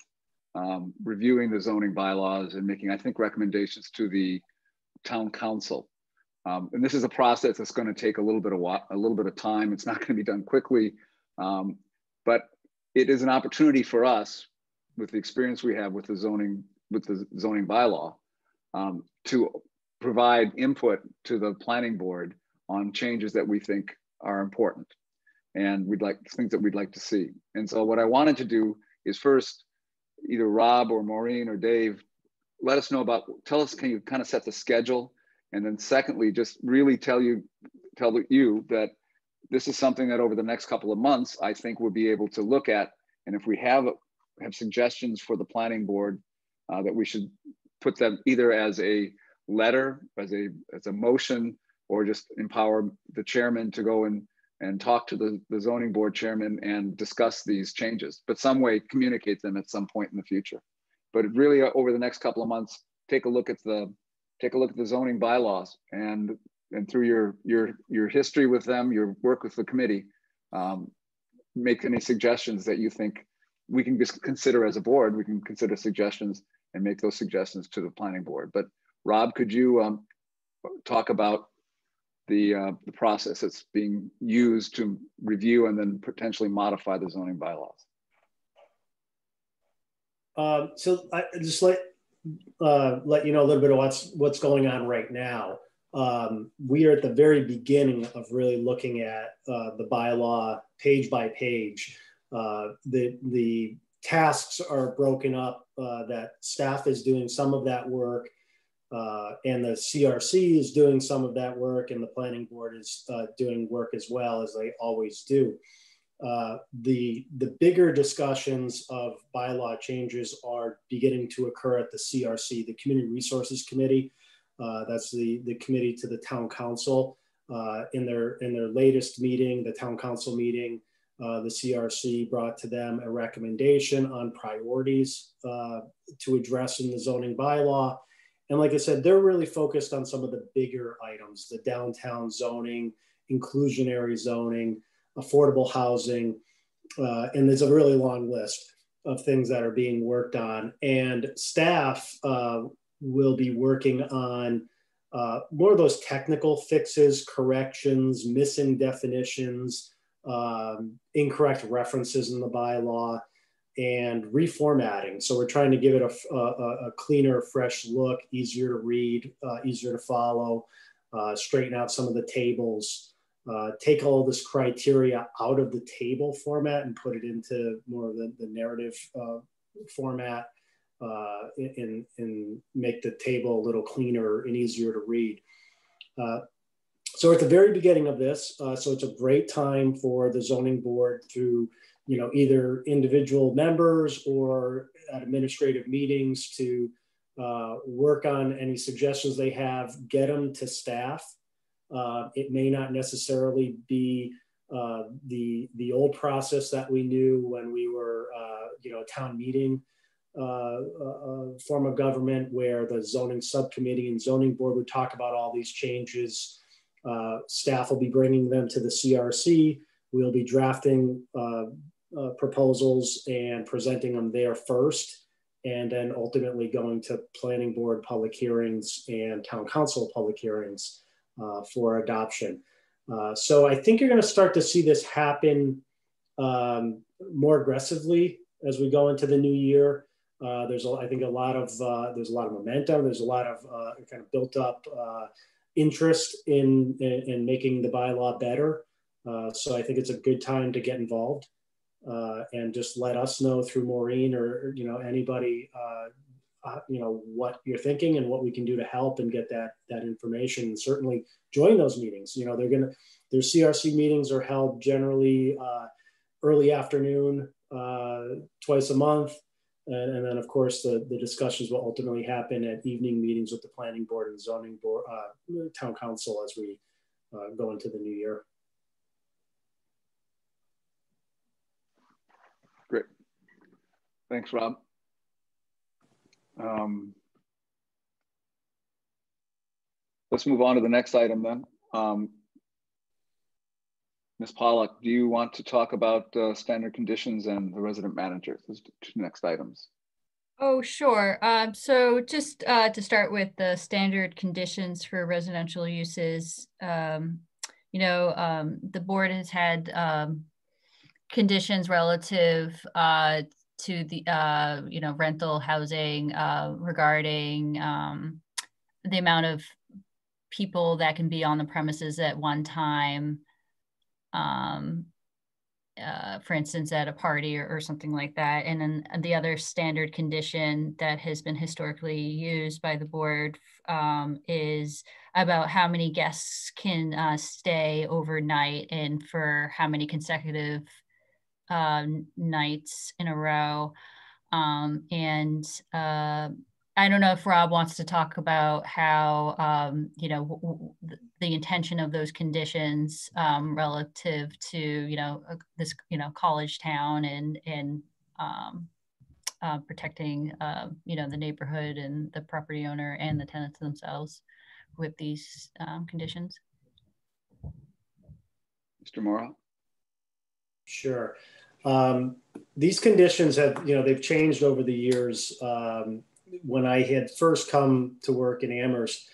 um, reviewing the zoning bylaws and making, I think, recommendations to the town council. Um, and this is a process that's going to take a little bit of a little bit of time. It's not going to be done quickly, um, but it is an opportunity for us, with the experience we have with the zoning with the zoning bylaw, um, to provide input to the planning board on changes that we think are important, and we'd like things that we'd like to see. And so, what I wanted to do is first, either Rob or Maureen or Dave, let us know about. Tell us, can you kind of set the schedule? And then secondly, just really tell you, tell you that this is something that over the next couple of months, I think we'll be able to look at. And if we have, have suggestions for the planning board, uh, that we should put them either as a letter, as a, as a motion, or just empower the chairman to go and, and talk to the, the zoning board chairman and discuss these changes, but some way communicate them at some point in the future. But really uh, over the next couple of months, take a look at the take a look at the zoning bylaws and and through your your your history with them, your work with the committee, um, make any suggestions that you think we can just consider as a board. We can consider suggestions and make those suggestions to the planning board. But Rob, could you um, talk about the uh, the process that's being used to review and then potentially modify the zoning bylaws? Um, so I just let uh, let you know a little bit of what's what's going on right now. Um, we are at the very beginning of really looking at uh, the bylaw page by page. Uh, the the tasks are broken up. Uh, that staff is doing some of that work. Uh, and the CRC is doing some of that work, and the planning board is uh, doing work as well as they always do. Uh, the the bigger discussions of bylaw changes are beginning to occur at the CRC, the Community Resources Committee. Uh, that's the the committee to the town council. Uh, in their in their latest meeting, the town council meeting, uh, the CRC brought to them a recommendation on priorities to address in the zoning bylaw and like I said, they're really focused on some of the bigger items, the downtown zoning, inclusionary zoning, affordable housing. Uh, and there's a really long list of things that are being worked on. And staff uh, will be working on uh, more of those technical fixes, corrections, missing definitions, um, incorrect references in the bylaw, and reformatting. So we're trying to give it a, a, a cleaner, fresh look, easier to read, uh, easier to follow, uh, straighten out some of the tables, uh, take all this criteria out of the table format and put it into more of the, the narrative uh, format uh, and, make the table a little cleaner and easier to read. Uh, so at the very beginning of this, so it's a great time for the zoning board to you know, either individual members or at administrative meetings to uh, work on any suggestions they have, get them to staff. Uh, it may not necessarily be uh, the the old process that we knew when we were, uh, you know, a town meeting uh, uh, form of government where the zoning subcommittee and zoning board would talk about all these changes. staff will be bringing them to the CRC. We'll be drafting uh, proposals and presenting them there first, and then ultimately going to planning board public hearings and town council public hearings uh, for adoption. Uh, so I think you're going to start to see this happen um, more aggressively as we go into the new year. Uh, there's, a, I think, a lot of uh, there's a lot of momentum. There's a lot of uh, kind of built up interest in, in, in making the bylaw better. so I think it's a good time to get involved uh, and just let us know through Maureen or you know anybody uh, uh, you know what you're thinking and what we can do to help and get that that information. And certainly join those meetings. You know they're gonna their CRC meetings are held generally uh, early afternoon uh, twice a month. And, and, then, of course, the, the discussions will ultimately happen at evening meetings with the planning board and zoning board, uh, town council as we go into the new year. Thanks, Rob. Um, let's move on to the next item then. Um, Ms. Pollock, do you want to talk about uh, standard conditions and the resident managers? Those two next items. Oh, sure. Um, so just uh, to start with the standard conditions for residential uses, um, you know, um, the board has had um, conditions relative uh, to the uh, you know rental housing uh, regarding um, the amount of people that can be on the premises at one time um, uh, for instance at a party or, or, something like that. And then the other standard condition that has been historically used by the board um, is about how many guests can uh, stay overnight and for how many consecutive uh, nights in a row. Um, and uh, I don't know if Rob wants to talk about how, um, you know, the intention of those conditions um, relative to, you know, uh, this, you know, college town and, and um, uh, protecting, uh, you know, the neighborhood and the property owner and the tenants themselves with these um, conditions. Mr. Morra? Sure. Um, these conditions have, you know, they've changed over the years. Um, when I had first come to work in Amherst,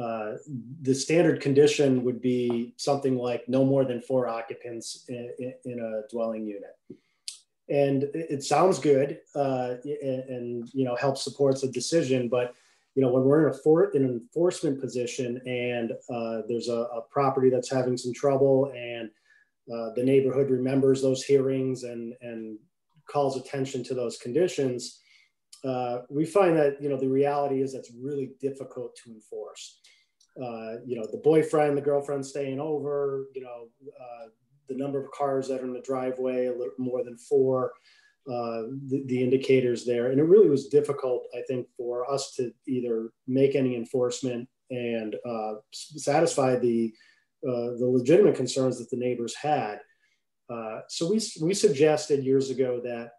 uh, the standard condition would be something like no more than four occupants in, in a dwelling unit. And it, sounds good uh, and, and, you know, helps supports a decision. But, you know, when we're in, a for, an enforcement position and uh, there's a, a property that's having some trouble and uh, the neighborhood remembers those hearings and, and calls attention to those conditions, uh, we find that you know the reality is that's really difficult to enforce. Uh, you know, the boyfriend, the girlfriend staying over. You know, uh, the number of cars that are in the driveway, a little more than four. Uh, the, the, indicators there, and it really was difficult, I think, for us to either make any enforcement and satisfy the uh, the legitimate concerns that the neighbors had. so we we suggested years ago that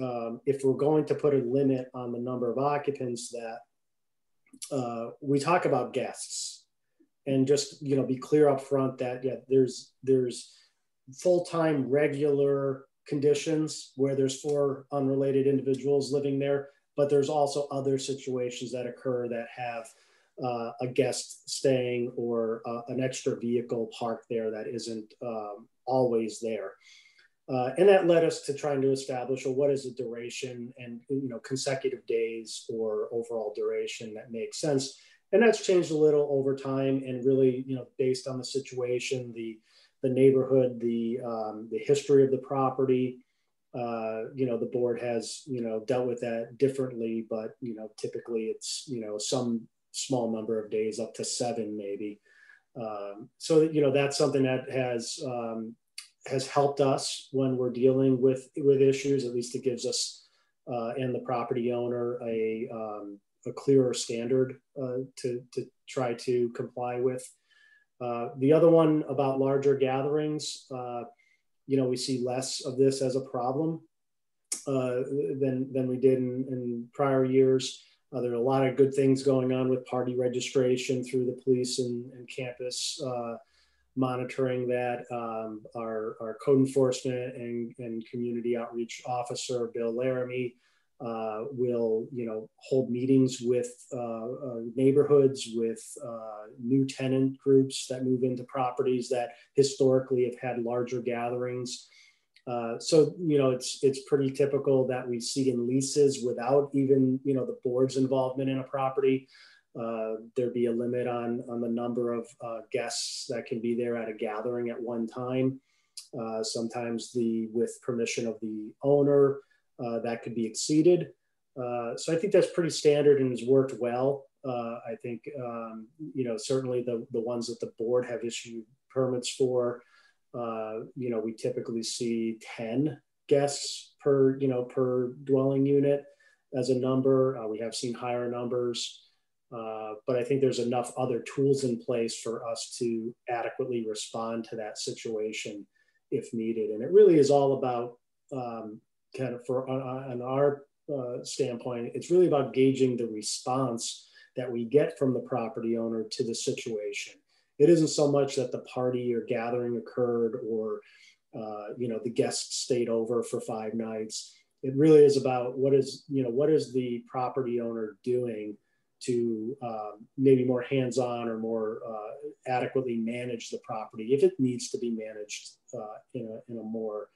um, if we're going to put a limit on the number of occupants that uh, we talk about guests and just you know be clear up front that yeah there's there's full-time regular conditions where there's four unrelated individuals living there but there's also other situations that occur that have uh, a guest staying or uh, an extra vehicle parked there that isn't um, always there uh, and that led us to trying to establish well, what is the duration and you know consecutive days or overall duration that makes sense. And that's changed a little over time and really you know based on the situation, the the neighborhood, the um, the history of the property. Uh, you know the board has you know dealt with that differently, but you know typically it's you know some small number of days up to seven maybe. Um, so you know that's something that has um, has helped us when we're dealing with with issues. At least it gives us uh, and the property owner a um, a clearer standard uh, to to try to comply with. Uh, the other one about larger gatherings, uh, you know, we see less of this as a problem uh, than than we did in, in prior years. Uh, there are a lot of good things going on with party registration through the police and, and campus monitoring that. Um, our, our code enforcement and, and community outreach officer, Bill Laramie, uh, will you know hold meetings with uh, uh, neighborhoods, with uh, new tenant groups that move into properties that historically have had larger gatherings. Uh, so you know it's it's pretty typical that we see in leases without even you know the board's involvement in a property uh, there be a limit on, on the number of uh, guests that can be there at a gathering at one time. Uh, sometimes the with permission of the owner, uh, that could be exceeded. So I think that's pretty standard and has worked well. I think, um, you know, certainly the, the ones that the board have issued permits for, you know, we typically see 10 guests per, you know, per dwelling unit as a number. we have seen higher numbers. Uh, but I think there's enough other tools in place for us to adequately respond to that situation if needed. And it really is all about um, kind of for on, our uh, standpoint, it's really about gauging the response that we get from the property owner to the situation. It isn't so much that the party or gathering occurred or uh, you know the guests stayed over for five nights. It really is about what is you know what is the property owner doing to um, maybe more hands-on or more uh, adequately manage the property if it needs to be managed uh, in, a, in a more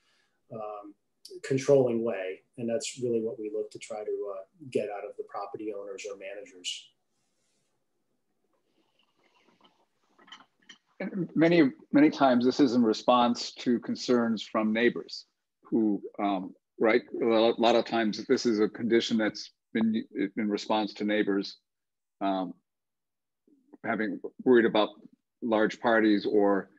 um, controlling way. And that's really what we look to try to uh, get out of the property owners or managers. Many, many times this is in response to concerns from neighbors who, um, right, a lot of times this is a condition that's been in response to neighbors um, having worried about large parties or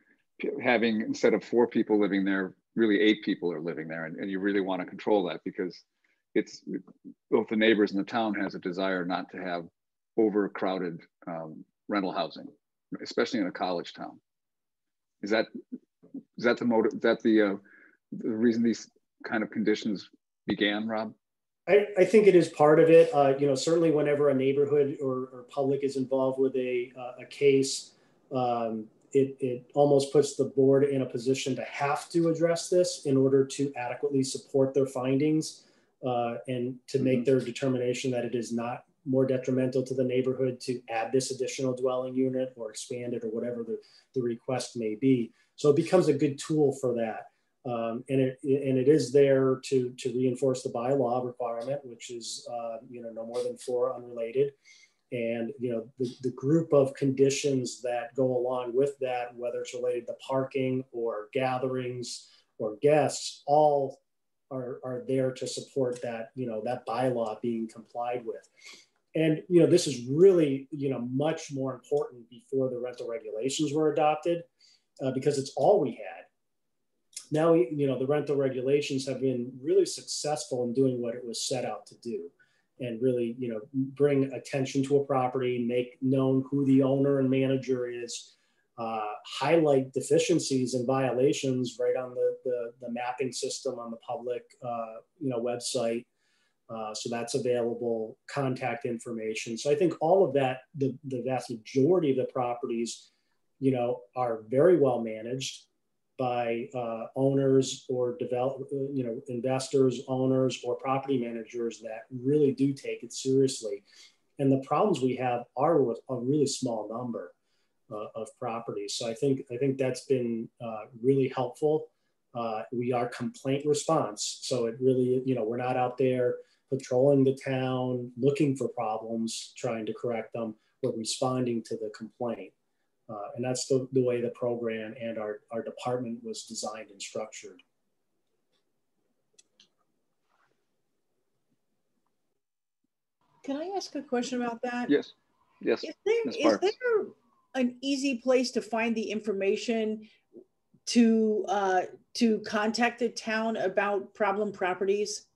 having instead of four people living there really eight people are living there. And, and you really want to control that because it's both the neighbors and the town has a desire not to have overcrowded um, rental housing especially in a college town is that is that the motive is that the uh, the reason these kind of conditions began rob I, I, think it is part of it. Uh, you know, certainly whenever a neighborhood or, or public is involved with a, uh, a case, um, it, it almost puts the board in a position to have to address this in order to adequately support their findings uh, and to make mm-hmm. their determination that it is not more detrimental to the neighborhood to add this additional dwelling unit or expand it or whatever the, the request may be. So it becomes a good tool for that. Um, and it and it is there to to reinforce the bylaw requirement, which is uh, you know no more than four unrelated, and you know the, the group of conditions that go along with that, whether it's related to parking or gatherings or guests, all are, are there to support that, you know, that bylaw being complied with. And, you know, this is really, you know, much more important before the rental regulations were adopted uh, because it's all we had. Now, we, you know, the rental regulations have been really successful in doing what it was set out to do and really, you know, bring attention to a property, make known who the owner and manager is, uh, highlight deficiencies and violations right on the, the, the mapping system on the public, uh, you know, website. Uh, so that's available, contact information. So I think all of that, the, the vast majority of the properties, you know, are very well managed by uh, owners or develop, you know, investors, owners, or property managers that really do take it seriously. And the problems we have are with a really small number uh, of properties. So I think I think that's been uh, really helpful. Uh, we are complaint response, so it really, you know, we're not out there patrolling the town looking for problems, trying to correct them. We're responding to the complaint. Uh, and that's the, the way the program and our, our department was designed and structured. Can I ask a question about that? Yes. Yes. Is there, is there an easy place to find the information to uh, to contact the town about problem properties?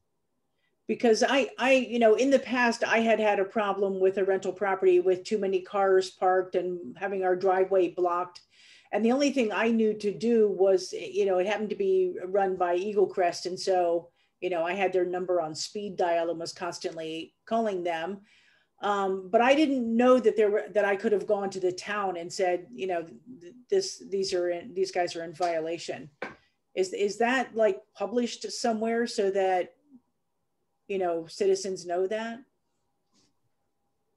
Because I, I, you know, in the past, I had had a problem with a rental property with too many cars parked and having our driveway blocked. And the only thing I knew to do was, you know, it happened to be run by Eagle Crest. And so, you know, I had their number on speed dial and was constantly calling them. Um, but I didn't know that there were, that I could have gone to the town and said, you know, this, these are in, these guys are in violation. Is, is that like published somewhere so that you know, citizens know that?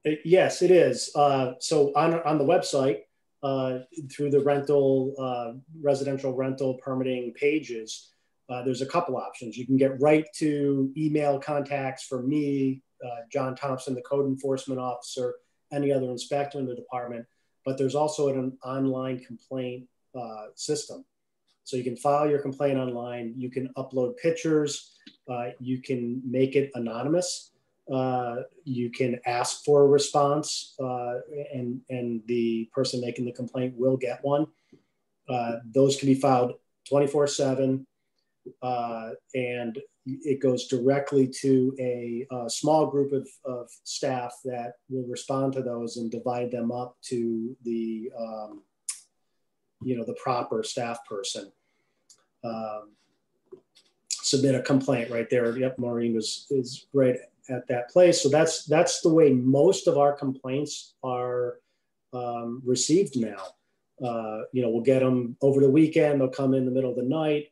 Uh, yes, it is. Uh, so on, on the website, uh, through the rental, uh, residential rental permitting pages, uh, there's a couple options. You can get right to email contacts for me, uh, John Thompson, the code enforcement officer, any other inspector in the department, but there's also an online complaint system. So you can file your complaint online. You can upload pictures. Uh, you can make it anonymous. Uh, you can ask for a response, uh, and and the person making the complaint will get one. Uh, those can be filed 24 seven, uh, and it goes directly to a, a small group of, of, staff that will respond to those and divide them up to the um, you know the proper staff person. Um, submit a complaint right there. Yep, Maureen was is right at that place. So that's that's the way most of our complaints are um, received now. Uh, you know, we'll get them over the weekend. They'll come in the middle of the night.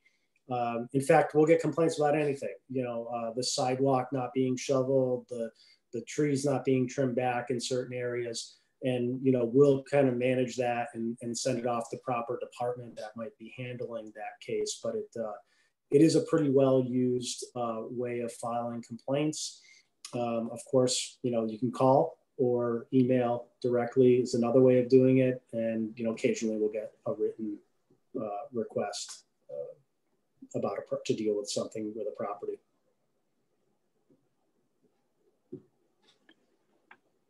Um, in fact, we'll get complaints about anything. You know, uh, the sidewalk not being shoveled, the the trees not being trimmed back in certain areas and you know we'll kind of manage that and, and send it off the proper department that might be handling that case but it uh, it is a pretty well used uh, way of filing complaints um, of course you know you can call or email directly is another way of doing it and you know occasionally we'll get a written uh, request uh, about a to deal with something with a property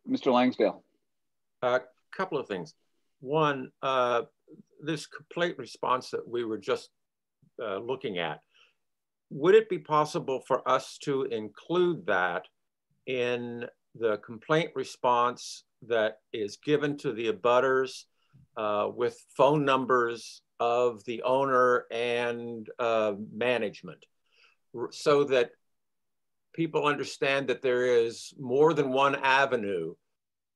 Mr. Langsdale. A couple of things. One, uh, this complaint response that we were just uh, looking at, would it be possible for us to include that in the complaint response that is given to the abutters uh, with phone numbers of the owner and uh, management so that people understand that there is more than one avenue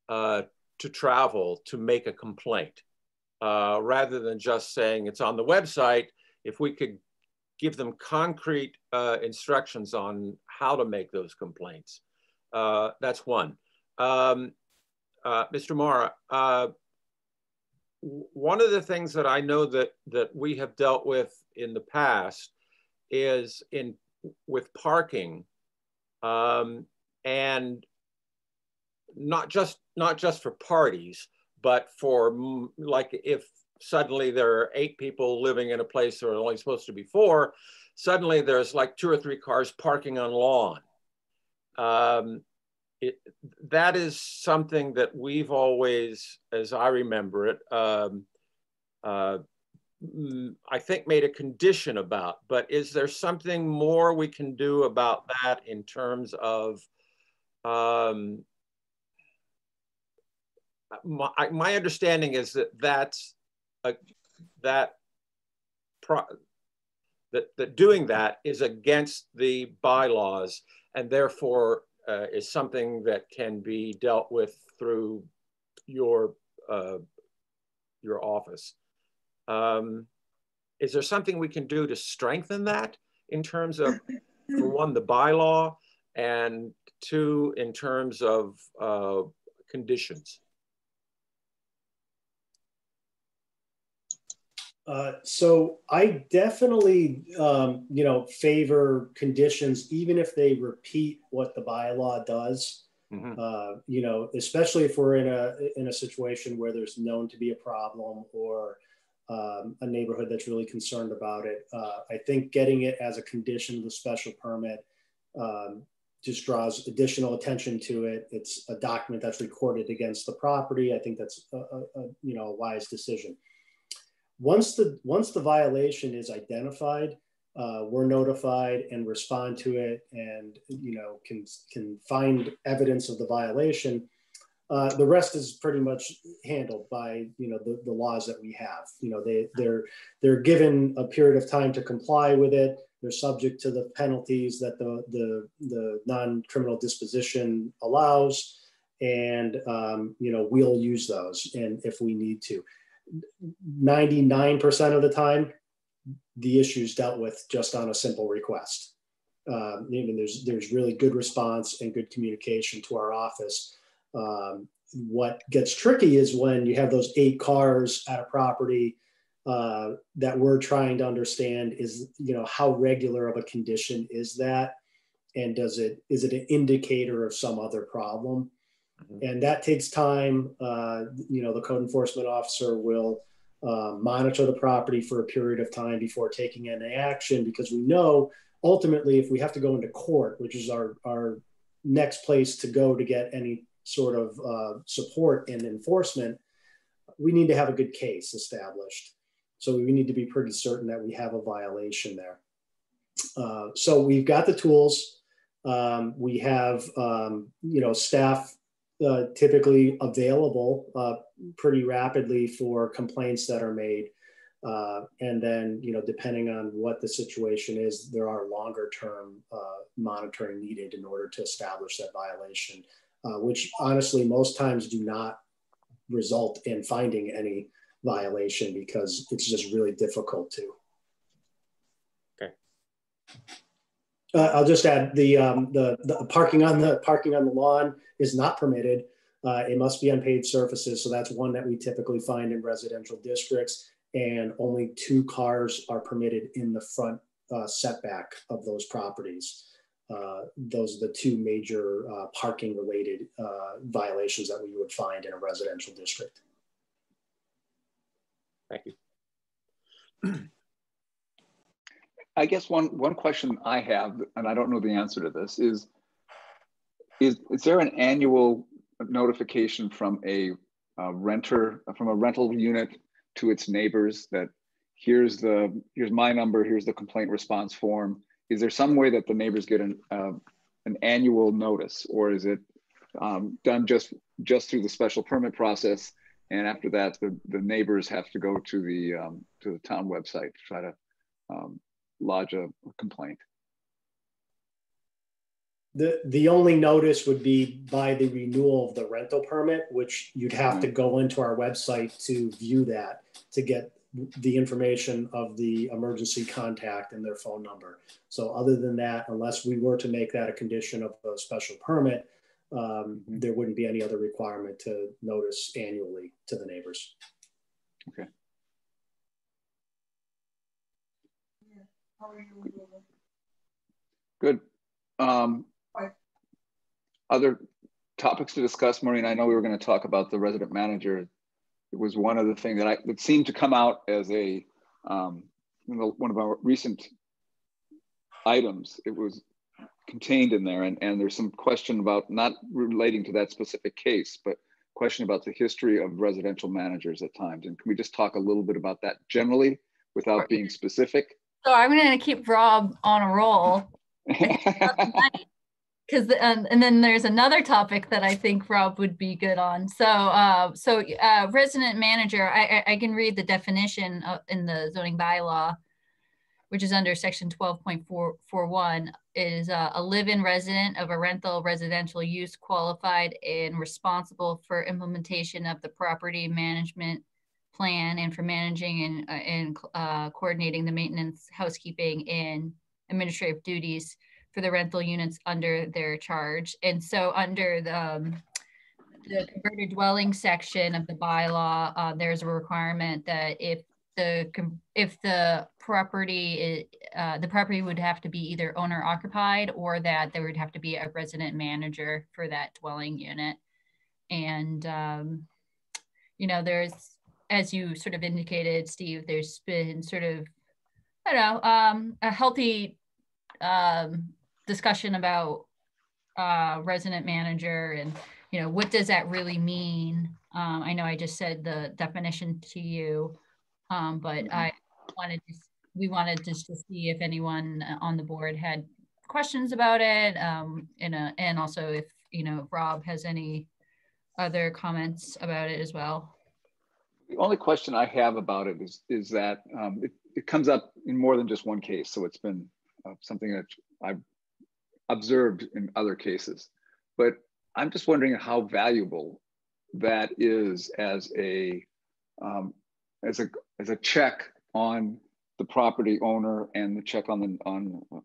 uh, to travel to make a complaint uh, rather than just saying it's on the website. If we could give them concrete uh, instructions on how to make those complaints, uh, that's one. Um, uh, Mr. Morra, uh, one of the things that I know that that we have dealt with in the past is in with parking um, and not just not just for parties, but for like if suddenly there are eight people living in a place where only supposed to be four, suddenly there's like two or three cars parking on lawn. Um, it, that is something that we've always, as I remember it, um, uh, I think made a condition about, but is there something more we can do about that in terms of um, my, my understanding is that that's a, that pro, that, that doing that is against the bylaws and therefore uh, is something that can be dealt with through your uh, your office. Um, is there something we can do to strengthen that in terms of, for one, the bylaw, and two, in terms of uh, conditions? Uh, so I definitely, um, you know, favor conditions, even if they repeat what the bylaw does. Mm-hmm. Uh, you know, especially if we're in a in a situation where there's known to be a problem or um, a neighborhood that's really concerned about it. Uh, I think getting it as a condition of the special permit um, just draws additional attention to it. It's a document that's recorded against the property. I think that's a, a, a you know a wise decision. Once the once the violation is identified, uh, we're notified and respond to it, and you know can can find evidence of the violation. Uh, the rest is pretty much handled by you know the, the laws that we have. You know they they're they're given a period of time to comply with it. They're subject to the penalties that the the, the non criminal disposition allows, and um, you know we'll use those and if we need to. 99% of the time, the issues dealt with just on a simple request. Um, I mean, there's there's really good response and good communication to our office. Um, what gets tricky is when you have those eight cars at a property uh, that we're trying to understand is you know how regular of a condition is that? And does it is it an indicator of some other problem mm-hmm. and that takes time uh, you know the code enforcement officer will uh, monitor the property for a period of time before taking any action because we know ultimately if we have to go into court which is our our next place to go to get any sort of uh, support and enforcement, we need to have a good case established. So we need to be pretty certain that we have a violation there. Uh, so we've got the tools. Um, we have, um, you know, staff uh, typically available uh, pretty rapidly for complaints that are made. Uh, and then, you know, depending on what the situation is, there are longer term uh, monitoring needed in order to establish that violation uh, which honestly most times do not result in finding any violation because it's just really difficult to. Okay. Uh, I'll just add the, um, the, the parking on the parking on the lawn is not permitted. Uh, it must be on paved surfaces, so that's one that we typically find in residential districts. And only two cars are permitted in the front uh, setback of those properties uh, those are the two major uh, parking related uh, violations that we would find in a residential district. Thank you. I guess one, one question I have, and I don't know the answer to this, is, is, is there an annual notification from a, a renter, from a rental unit to its neighbors that here's the, here's my number, here's the complaint response form, is there some way that the neighbors get an, uh, an annual notice or is it um, done just just through the special permit process and after that the, the neighbors have to go to the um, to the town website to try to um, lodge a complaint the the only notice would be by the renewal of the rental permit which you'd have to go into our website to view that to get the information of the emergency contact and their phone number. So other than that, unless we were to make that a condition of a special permit, um, mm-hmm. there wouldn't be any other requirement to notice annually to the neighbors. Okay. Good. Um, other topics to discuss, Maureen? I know we were going to talk about the resident manager it was one of the things that I that seemed to come out as a um, one of our recent items. It was contained in there, and, and there's some question about not relating to that specific case, but question about the history of residential managers at times. And can we just talk a little bit about that generally without being specific? So I'm going to keep Rob on a roll. Because and, and then there's another topic that I think Rob would be good on. So uh, so uh, resident manager, I, I, I can read the definition of, in the zoning bylaw, which is under section 12.441, is uh, a live-in resident of a rental residential use qualified and responsible for implementation of the property management plan and for managing and, uh, and uh, coordinating the maintenance, housekeeping, and administrative duties for the rental units under their charge. And so under the, um, the converted dwelling section of the bylaw, uh, there's a requirement that if the if the property uh, the property would have to be either owner occupied or that there would have to be a resident manager for that dwelling unit and um, you know there's as you sort of indicated steve there's been sort of i don't know um, a healthy um, discussion about uh, resident manager and you know what does that really mean um, i know i just said the definition to you um, but mm-hmm. i wanted to we wanted just to see if anyone on the board had questions about it um, and, uh, and also if you know rob has any other comments about it as well the only question i have about it is is that um, it, it comes up in more than just one case so it's been uh, something that i've observed in other cases. But I'm just wondering how valuable that is as a um, as a as a check on the property owner and the check on the on um,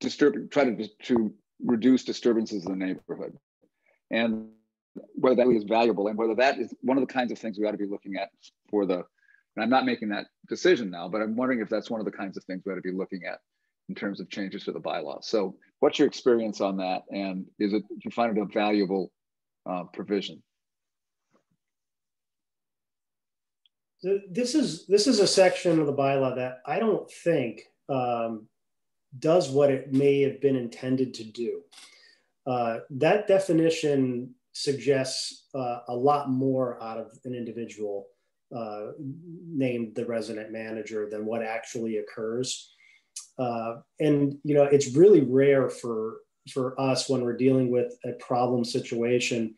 disturb try to to reduce disturbances in the neighborhood and whether that is valuable and whether that is one of the kinds of things we ought to be looking at for the and I'm not making that decision now, but I'm wondering if that's one of the kinds of things we ought to be looking at in terms of changes to the bylaws So what's your experience on that? And is it, do you find it a valuable uh, provision? This is this is a section of the bylaw that I don't think um, does what it may have been intended to do. Uh, that definition suggests uh, a lot more out of an individual uh, named the resident manager than what actually occurs. Uh, and you know, it's really rare for for us when we're dealing with a problem situation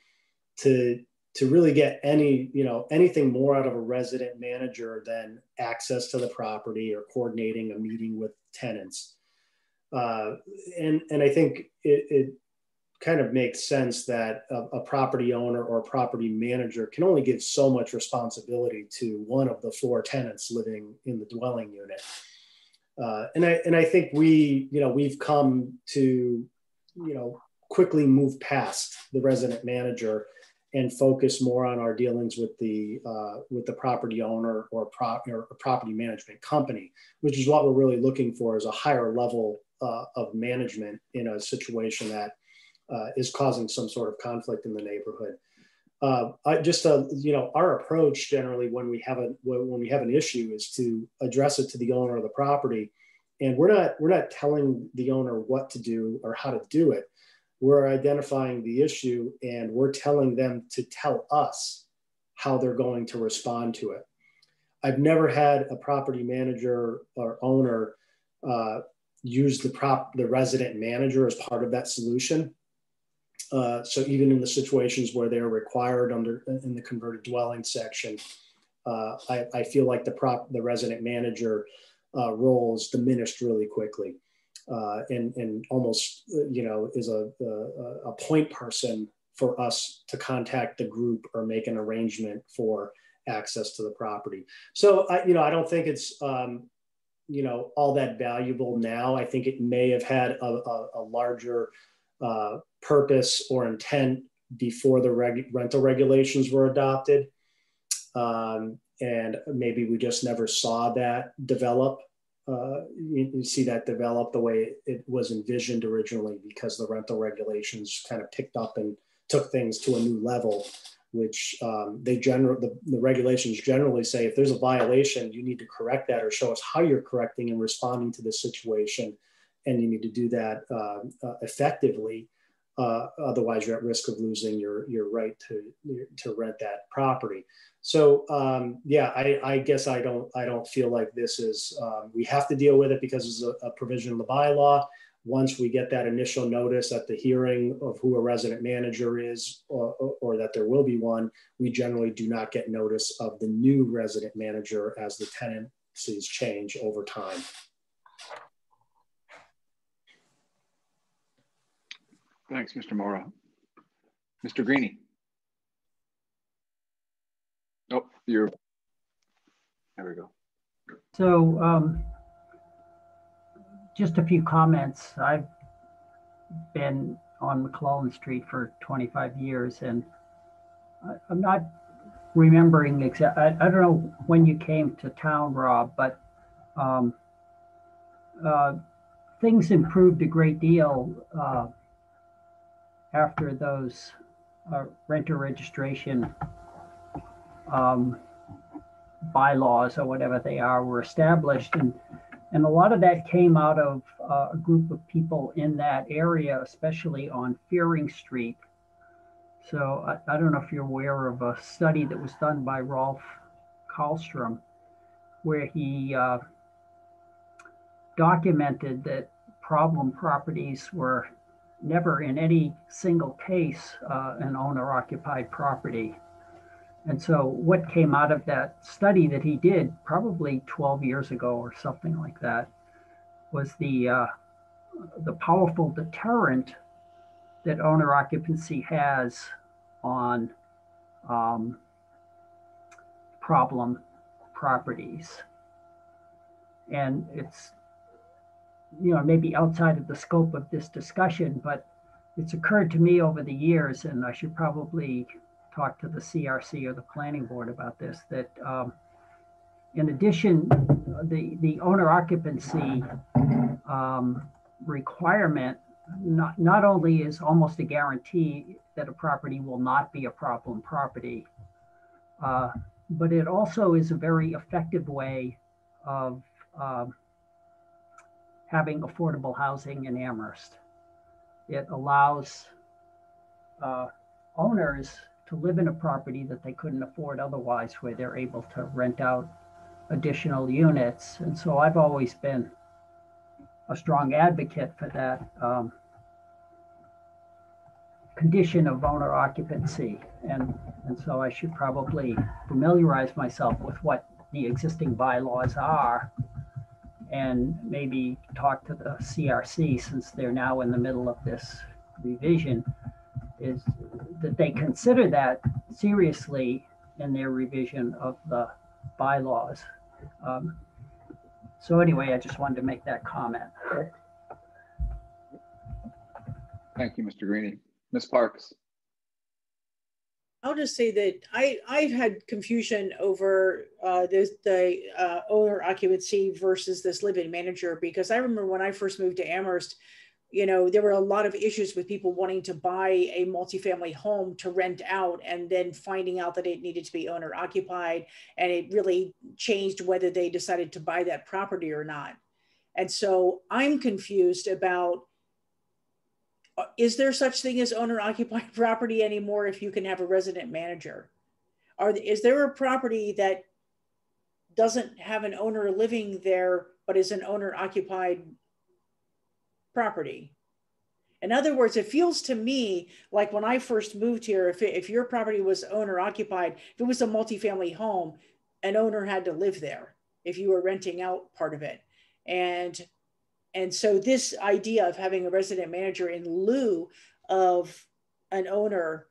to to really get any you know anything more out of a resident manager than access to the property or coordinating a meeting with tenants uh, and and i think it, it kind of makes sense that a, a, property owner or property manager can only give so much responsibility to one of the four tenants living in the dwelling unit. Uh, and I and I think we you know we've come to you know quickly move past the resident manager and focus more on our dealings with the uh, with the property owner or, prop, or property management company, which is what we're really looking for is a higher level uh, of management in a situation that is causing some sort of conflict in the neighborhood. Uh, I just uh, you know our approach generally when we have a when we have an issue is to address it to the owner of the property, and we're not we're not telling the owner what to do or how to do it. We're identifying the issue and we're telling them to tell us how they're going to respond to it. I've never had a property manager or owner uh, use the prop the resident manager as part of that solution. Uh, so even in the situations where they're required under in the converted dwelling section, uh, I, I, feel like the prop the resident manager uh, role is diminished really quickly, uh, and and almost you know is a, a, a point person for us to contact the group or make an arrangement for access to the property. So I you know I don't think it's um, you know all that valuable now. I think it may have had a, a, a larger uh, purpose or intent before the reg rental regulations were adopted. Um, and maybe we just never saw that develop. Uh, you, you, see that develop the way it was envisioned originally because the rental regulations kind of picked up and took things to a new level, which um, they general the, the regulations generally say if there's a violation, you need to correct that or show us how you're correcting and responding to the situation and you need to do that uh, uh, effectively. Uh, otherwise, you're at risk of losing your your right to to rent that property. So um, yeah, I, I, guess I don't I don't feel like this is um, we have to deal with it because it's a, a provision in the bylaw. Once we get that initial notice at the hearing of who a resident manager is or, or, or that there will be one, we generally do not get notice of the new resident manager as the tenancies change over time. Thanks, Mr. Morra. Mr. Greeny. Oh, you're, there we go. So um, just a few comments. I've been on McClellan Street for 25 years and I, am not remembering exact. I, I, don't know when you came to town, Rob, but um, uh, things improved a great deal uh, after those uh, renter registration um, bylaws or whatever they are were established. And, and a lot of that came out of uh, a group of people in that area, especially on Fearing Street. So I, I, don't know if you're aware of a study that was done by Rolf Karlstrom, where he uh, documented that problem properties were never in any single case uh, an owner occupied property. And so, what came out of that study that he did probably 12 years ago or something like that was the uh, the powerful deterrent that owner occupancy has on um, problem properties. And it's you know, maybe outside of the scope of this discussion, but it's occurred to me over the years, and I should probably talk to the CRC or the planning board about this, that um, in addition, the, the owner occupancy um, requirement not, not only is almost a guarantee that a property will not be a problem property, uh, but it also is a very effective way of um, having affordable housing in Amherst. It allows uh, owners to live in a property that they couldn't afford otherwise, where they're able to rent out additional units. And so I've always been a strong advocate for that um, condition of owner occupancy. And, and so I should probably familiarize myself with what the existing bylaws are and maybe talk to the CRC since they're now in the middle of this revision is that they consider that seriously in their revision of the bylaws. Um, so anyway, I just wanted to make that comment. Thank you, Mr. Greeny. Ms. Parks. I'll just say that I I've had confusion over uh, the uh, owner occupancy versus this live-in manager because I remember when I first moved to Amherst, you know, there were a lot of issues with people wanting to buy a multifamily home to rent out and then finding out that it needed to be owner occupied, and it really changed whether they decided to buy that property or not. And so I'm confused about Uh, is there such thing as owner occupied property anymore if you can have a resident manager? Are, is there a property that doesn't have an owner living there, but is an owner occupied property? In other words, it feels to me like when I first moved here, if, if your property was owner occupied, if it was a multifamily home, an owner had to live there if you were renting out part of it. And and so this idea of having a resident manager in lieu of an owner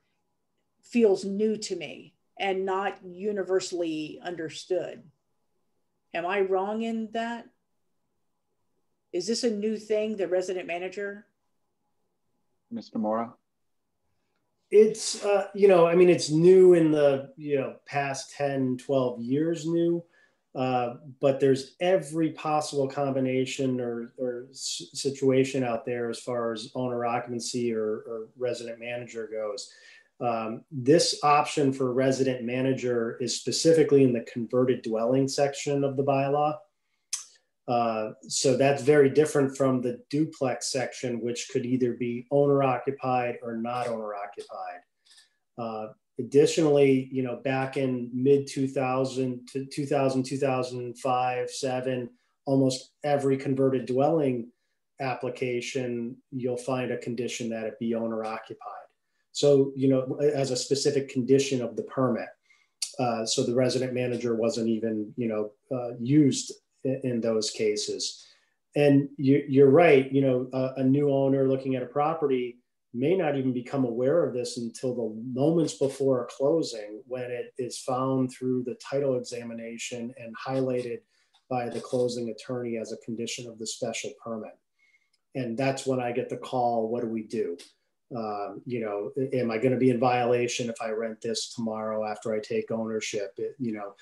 feels new to me and not universally understood. Am I wrong in that? Is this a new thing, the resident manager? Mr. Morra? It's, uh, you know, I mean, it's new in the, you know, past 10, 12 years new. Uh, but there's every possible combination or, or situation out there as far as owner occupancy or, or resident manager goes. Um, this option for resident manager is specifically in the converted dwelling section of the bylaw. Uh, so that's very different from the duplex section, which could either be owner occupied or not owner occupied. Uh, additionally, you know, back in mid 2000 to 2000, 2005, seven, almost every converted dwelling application, you'll find a condition that it be owner occupied. So, you know, as a specific condition of the permit. Uh, so the resident manager wasn't even, you know, uh, used in, those cases. And you, are right, you know, a, a new owner looking at a property may not even become aware of this until the moments before a closing when it is found through the title examination and highlighted by the closing attorney as a condition of the special permit. And that's when I get the call, what do we do? um, you know, am I going to be in violation if I rent this tomorrow after I take ownership? It, you know,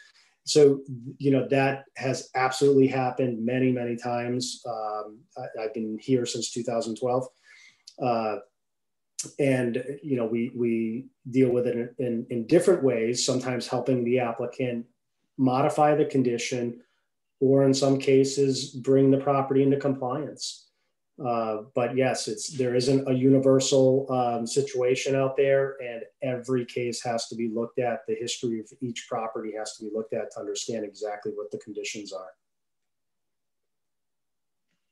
so you know that has absolutely happened many, many times. Um, I, have been here since 2012, uh, and you know we we deal with it in, in, in different ways. Sometimes helping the applicant modify the condition, or in some cases bring the property into compliance. Uh, but yes, it's there isn't a universal um, situation out there, and every case has to be looked at. The history of each property has to be looked at to understand exactly what the conditions are.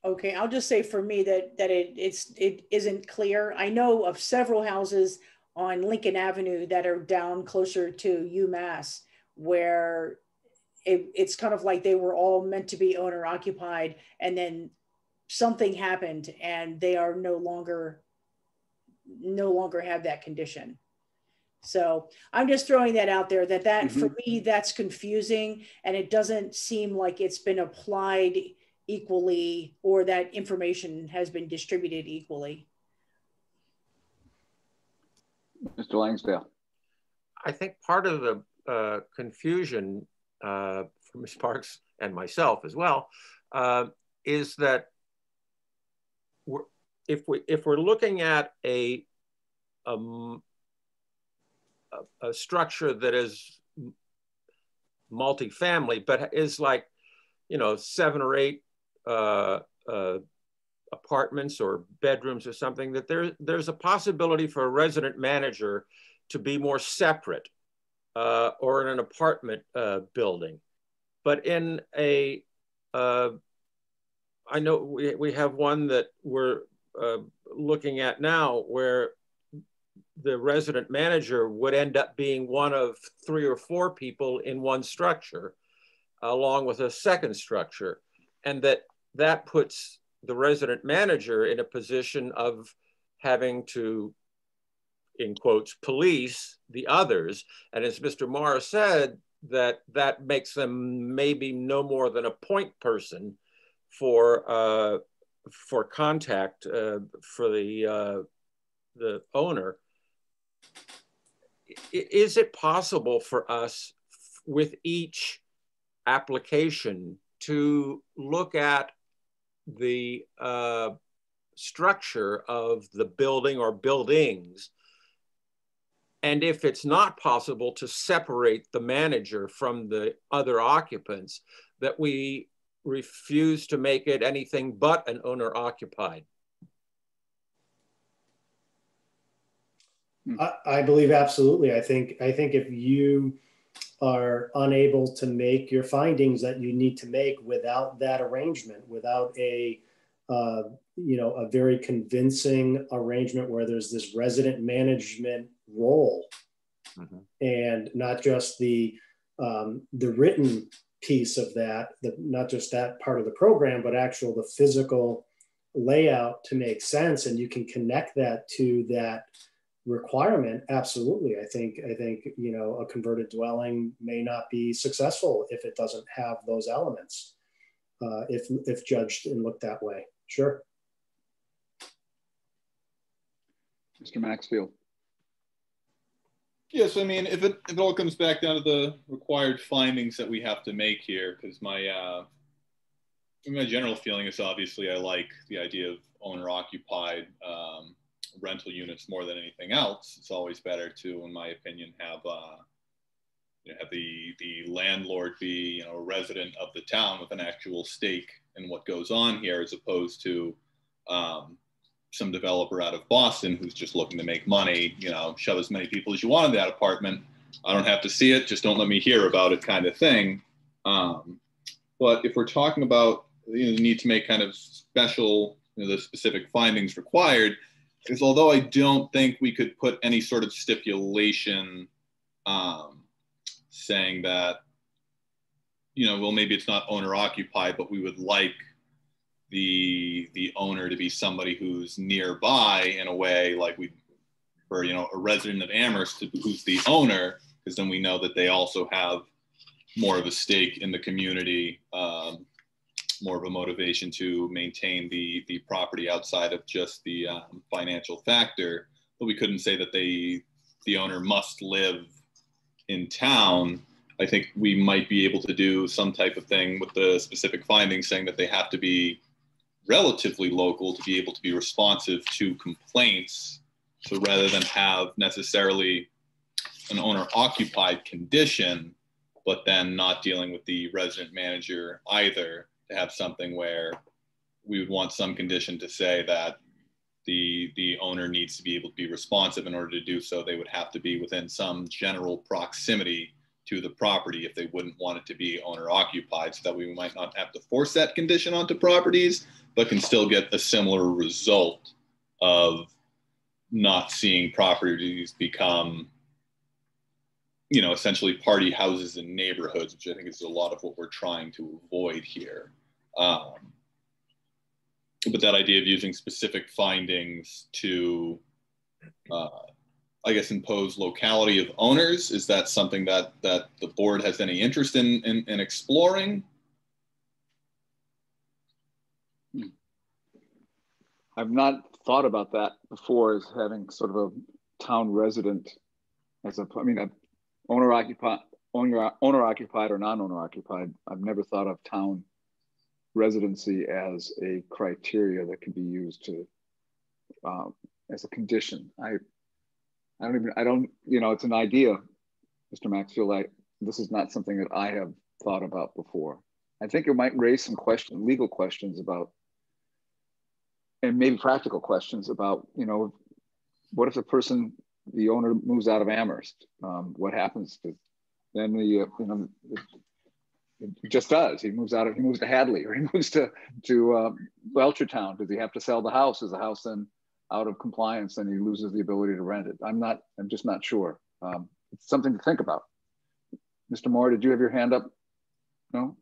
Okay, I'll just say for me that that it it's it isn't clear. I know of several houses on Lincoln Avenue that are down closer to UMass where it, it's kind of like they were all meant to be owner occupied and then something happened and they are no longer no longer have that condition so i'm just throwing that out there that that mm-hmm. for me that's confusing and it doesn't seem like it's been applied equally or that information has been distributed equally? Mr langsdale. I think part of the uh, confusion uh, for ms parks and myself as well uh, is that we're, if we if we're looking at a, um, a, a structure that is multifamily, but is like, you know, seven or eight uh, uh, apartments or bedrooms or something, that there, there's a possibility for a resident manager to be more separate uh, or in an apartment uh, building. But in a uh, I know we, we have one that we're looking at now where the resident manager would end up being one of three or four people in one structure along with a second structure and that that puts the resident manager in a position of having to in quotes police the others and as mr morris said that that makes them maybe no more than a point person for uh, for contact uh, for the uh, the owner. Is it possible for us with each application to look at the uh, structure of the building or buildings and if it's not possible to separate the manager from the other occupants, that we refuse to make it anything but an owner occupied? I, I believe absolutely. I think I think if you are unable to make your findings that you need to make without that arrangement, without a uh, you know a very convincing arrangement where there's this resident management role, mm-hmm. and not just the um, the written piece of that, the, not just that part of the program, but actual the physical layout to make sense, and you can connect that to that requirement. Absolutely, I think I think you know a converted dwelling may not be successful if it doesn't have those elements. Uh, if if judged and looked that way, sure. Mr. Maxfield. Yes, I mean, if it, if it all comes back down to the required findings that we have to make here, because my uh, my general feeling is obviously I like the idea of owner occupied um, rental units more than anything else. It's always better to, in my opinion, have uh, you know, have the the landlord be you know a resident of the town with an actual stake in what goes on here, as opposed to um, some developer out of Boston who's just looking to make money, you know, shove as many people as you want in that apartment. I don't have to see it, just don't let me hear about it kind of thing. Um, but if we're talking about you know, the need to make kind of special, you know, the specific findings required, because although I don't think we could put any sort of stipulation um, saying that, you know, well, maybe it's not owner occupied, but we would like the the owner to be somebody who's nearby in a way like we for you know a resident of Amherst who's the owner because then we know that they also have more of a stake in the community um, more of a motivation to maintain the the property outside of just the um, financial factor. But we couldn't say that they the owner must live in town. I think we might be able to do some type of thing with the specific findings saying that they have to be relatively local to be able to be responsive to complaints. So rather than have necessarily an owner occupied condition, but then not dealing with the resident manager either, to have something where we would want some condition to say that the the owner needs to be able to be responsive in order to do so. They would have to be within some general proximity to the property if they wouldn't want it to be owner occupied so that we might not have to force that condition onto properties but can still get a similar result of not seeing properties become you know essentially party houses in neighborhoods which i think is a lot of what we're trying to avoid here um, but that idea of using specific findings to uh, i guess impose locality of owners is that something that that the board has any interest in in, in exploring I've not thought about that before as having sort of a town resident as a, I mean, a owner occupied, owner, owner occupied or non-owner occupied. I've never thought of town residency as a criteria that can be used to, um, as a condition. I, I don't even, I don't, you know, it's an idea, Mr. Maxfield. I, this is not something that I have thought about before. I think it might raise some question, legal questions about and maybe practical questions about, you know, what if the person, the owner moves out of Amherst? Um, what happens to then the, uh, you know, it just does. He moves out of, he moves to Hadley or he moves to, to uh, Belchertown. Does he have to sell the house? Is the house then out of compliance and he loses the ability to rent it? I'm not, I'm just not sure. Um, it's something to think about. Mr. Morra, did you have your hand up? No?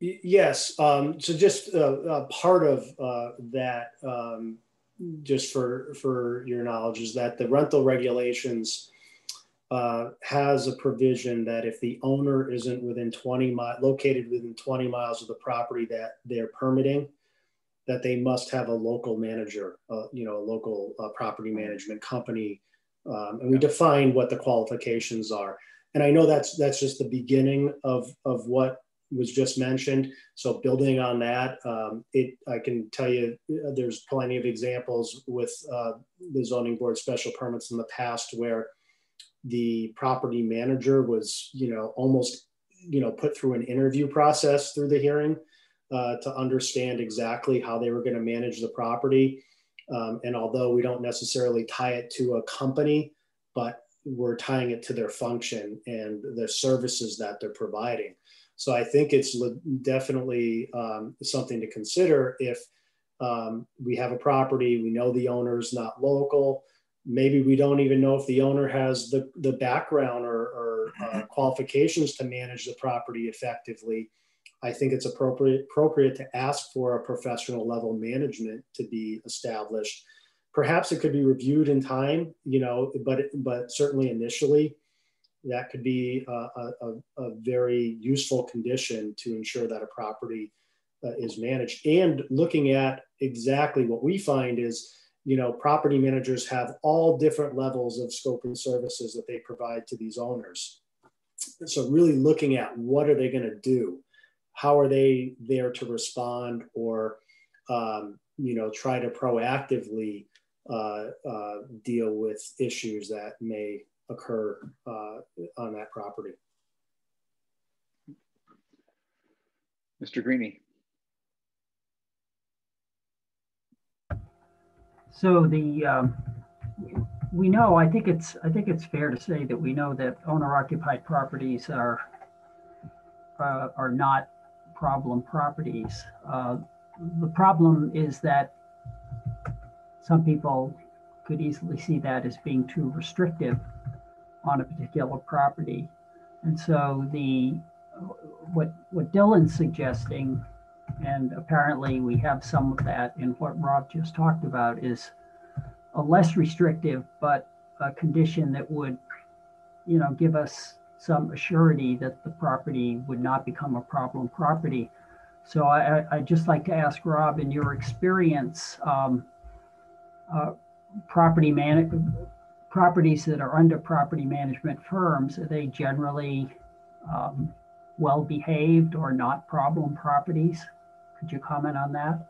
Yes. Um, so just uh, part of uh, that, um, just for for your knowledge, is that the rental regulations uh, has a provision that if the owner isn't within 20 mi- located within 20 miles of the property that they're permitting, that they must have a local manager, uh, you know, a local uh, property management company, um, and we define what the qualifications are. And I know that's that's just the beginning of of what was just mentioned. So building on that, um, it I can tell you uh, there's plenty of examples with uh, the zoning board special permits in the past where the property manager was, you know, almost, you know, put through an interview process through the hearing uh, to understand exactly how they were going to manage the property. Um, and although we don't necessarily tie it to a company, but we're tying it to their function and the services that they're providing. So I think it's definitely um, something to consider if um, we have a property, we know the owner is not local, maybe we don't even know if the owner has the, the background or, or uh, qualifications to manage the property effectively. I think it's appropriate, appropriate to ask for a professional level management to be established. Perhaps it could be reviewed in time, you know, but, but certainly initially, that could be a, a, a very useful condition to ensure that a property uh, is managed. And looking at exactly what we find is, you know, property managers have all different levels of scope and services that they provide to these owners. So really looking at what are they going to do? How are they there to respond or, um, you know, try to proactively uh, uh, deal with issues that may occur uh, on that property. Mr. Greeny. So the, um, we know, I think it's, I think it's fair to say that we know that owner occupied properties are, uh, are not problem properties. Uh, the problem is that some people could easily see that as being too restrictive on a particular property. And so the, what, what Dylan's suggesting, and apparently we have some of that in what Rob just talked about, is a less restrictive, but a condition that would, you know, give us some assurity that the property would not become a problem property. So I, I- I'd just like to ask Rob, in your experience, um, uh, property man, properties that are under property management firms, are they generally um, well-behaved or not problem properties? Could you comment on that?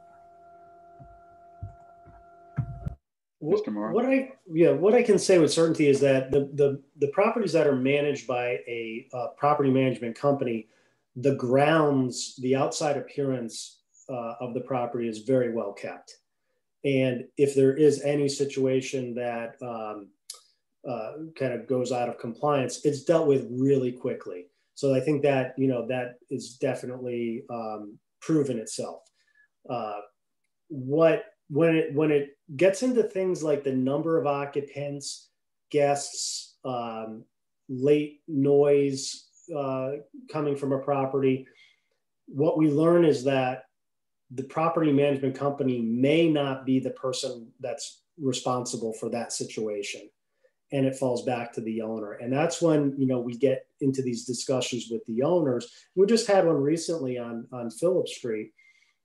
What, Mr. Morra? what I yeah, what I can say with certainty is that the the the properties that are managed by a uh, property management company, the grounds, the outside appearance uh, of the property is very well kept, and if there is any situation that um, uh, kind of goes out of compliance, it's dealt with really quickly. So I think that you know that is definitely um, proven itself. Uh, what when it when it gets into things like the number of occupants, guests, um, late noise uh, coming from a property, what we learn is that the property management company may not be the person that's responsible for that situation and it falls back to the owner. And that's when you know we get into these discussions with the owners. We just had one recently on on phillip street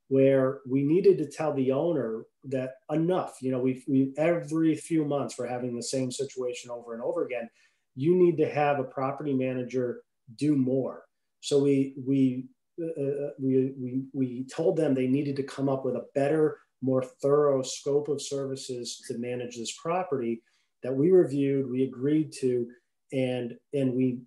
where we needed to tell the owner that enough you know we've we every few months we're having the same situation over and over again. You need to have a property manager do more. So we we uh, we, we we told them they needed to come up with a better more thorough scope of services to manage this property that we reviewed we agreed to and and we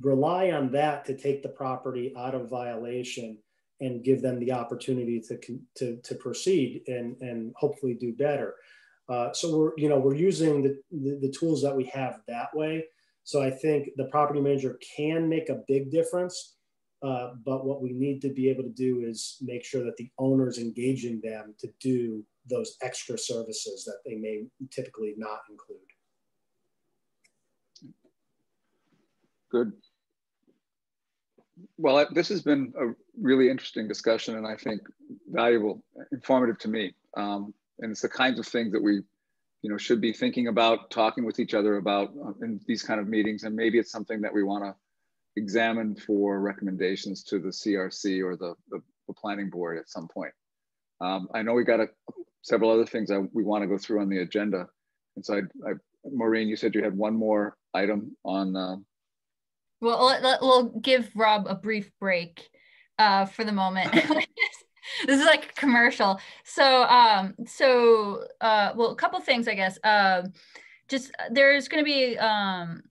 rely on that to take the property out of violation and give them the opportunity to to, to proceed and and hopefully do better. Uh, so we're you know we're using the, the, the tools that we have that way. So I think the property manager can make a big difference. Uh, but what we need to be able to do is make sure that the owner's engaging them to do those extra services that they may typically not include. Good. Well, this has been a really interesting discussion and I think valuable, informative to me. Um, and it's the kinds of things that we, you know, should be thinking about, talking with each other about uh, in these kind of meetings. And maybe it's something that we want to examine for recommendations to the CRC or the, the, the planning board at some point. Um, I know we got a, several other things I, we want to go through on the agenda. And so I, I, Maureen, you said you had one more item on uh, well, let, let, we'll give Rob a brief break uh, for the moment. this is like a commercial. So, um, so uh, well, a couple things, I guess. Um, just there's going to be um,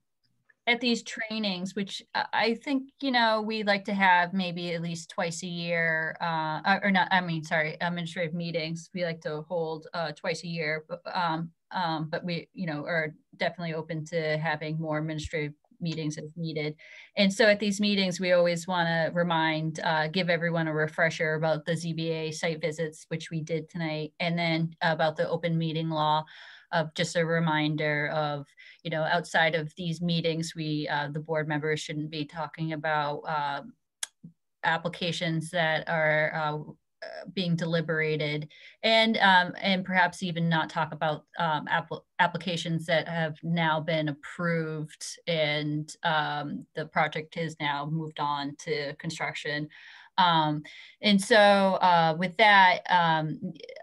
at these trainings, which I think you know we like to have maybe at least twice a year, uh, or not. I mean, sorry, administrative meetings. We like to hold uh, twice a year, but, um, um, but we you know are definitely open to having more administrative meetings as needed. And so at these meetings, we always want to remind, uh, give everyone a refresher about the ZBA site visits, which we did tonight, and then about the open meeting law of just a reminder of, you know, outside of these meetings, we, uh, the board members shouldn't be talking about uh, applications that are uh, uh, being deliberated and um, and perhaps even not talk about um, app- applications that have now been approved and um, the project has now moved on to construction. Um, and so uh, with that um,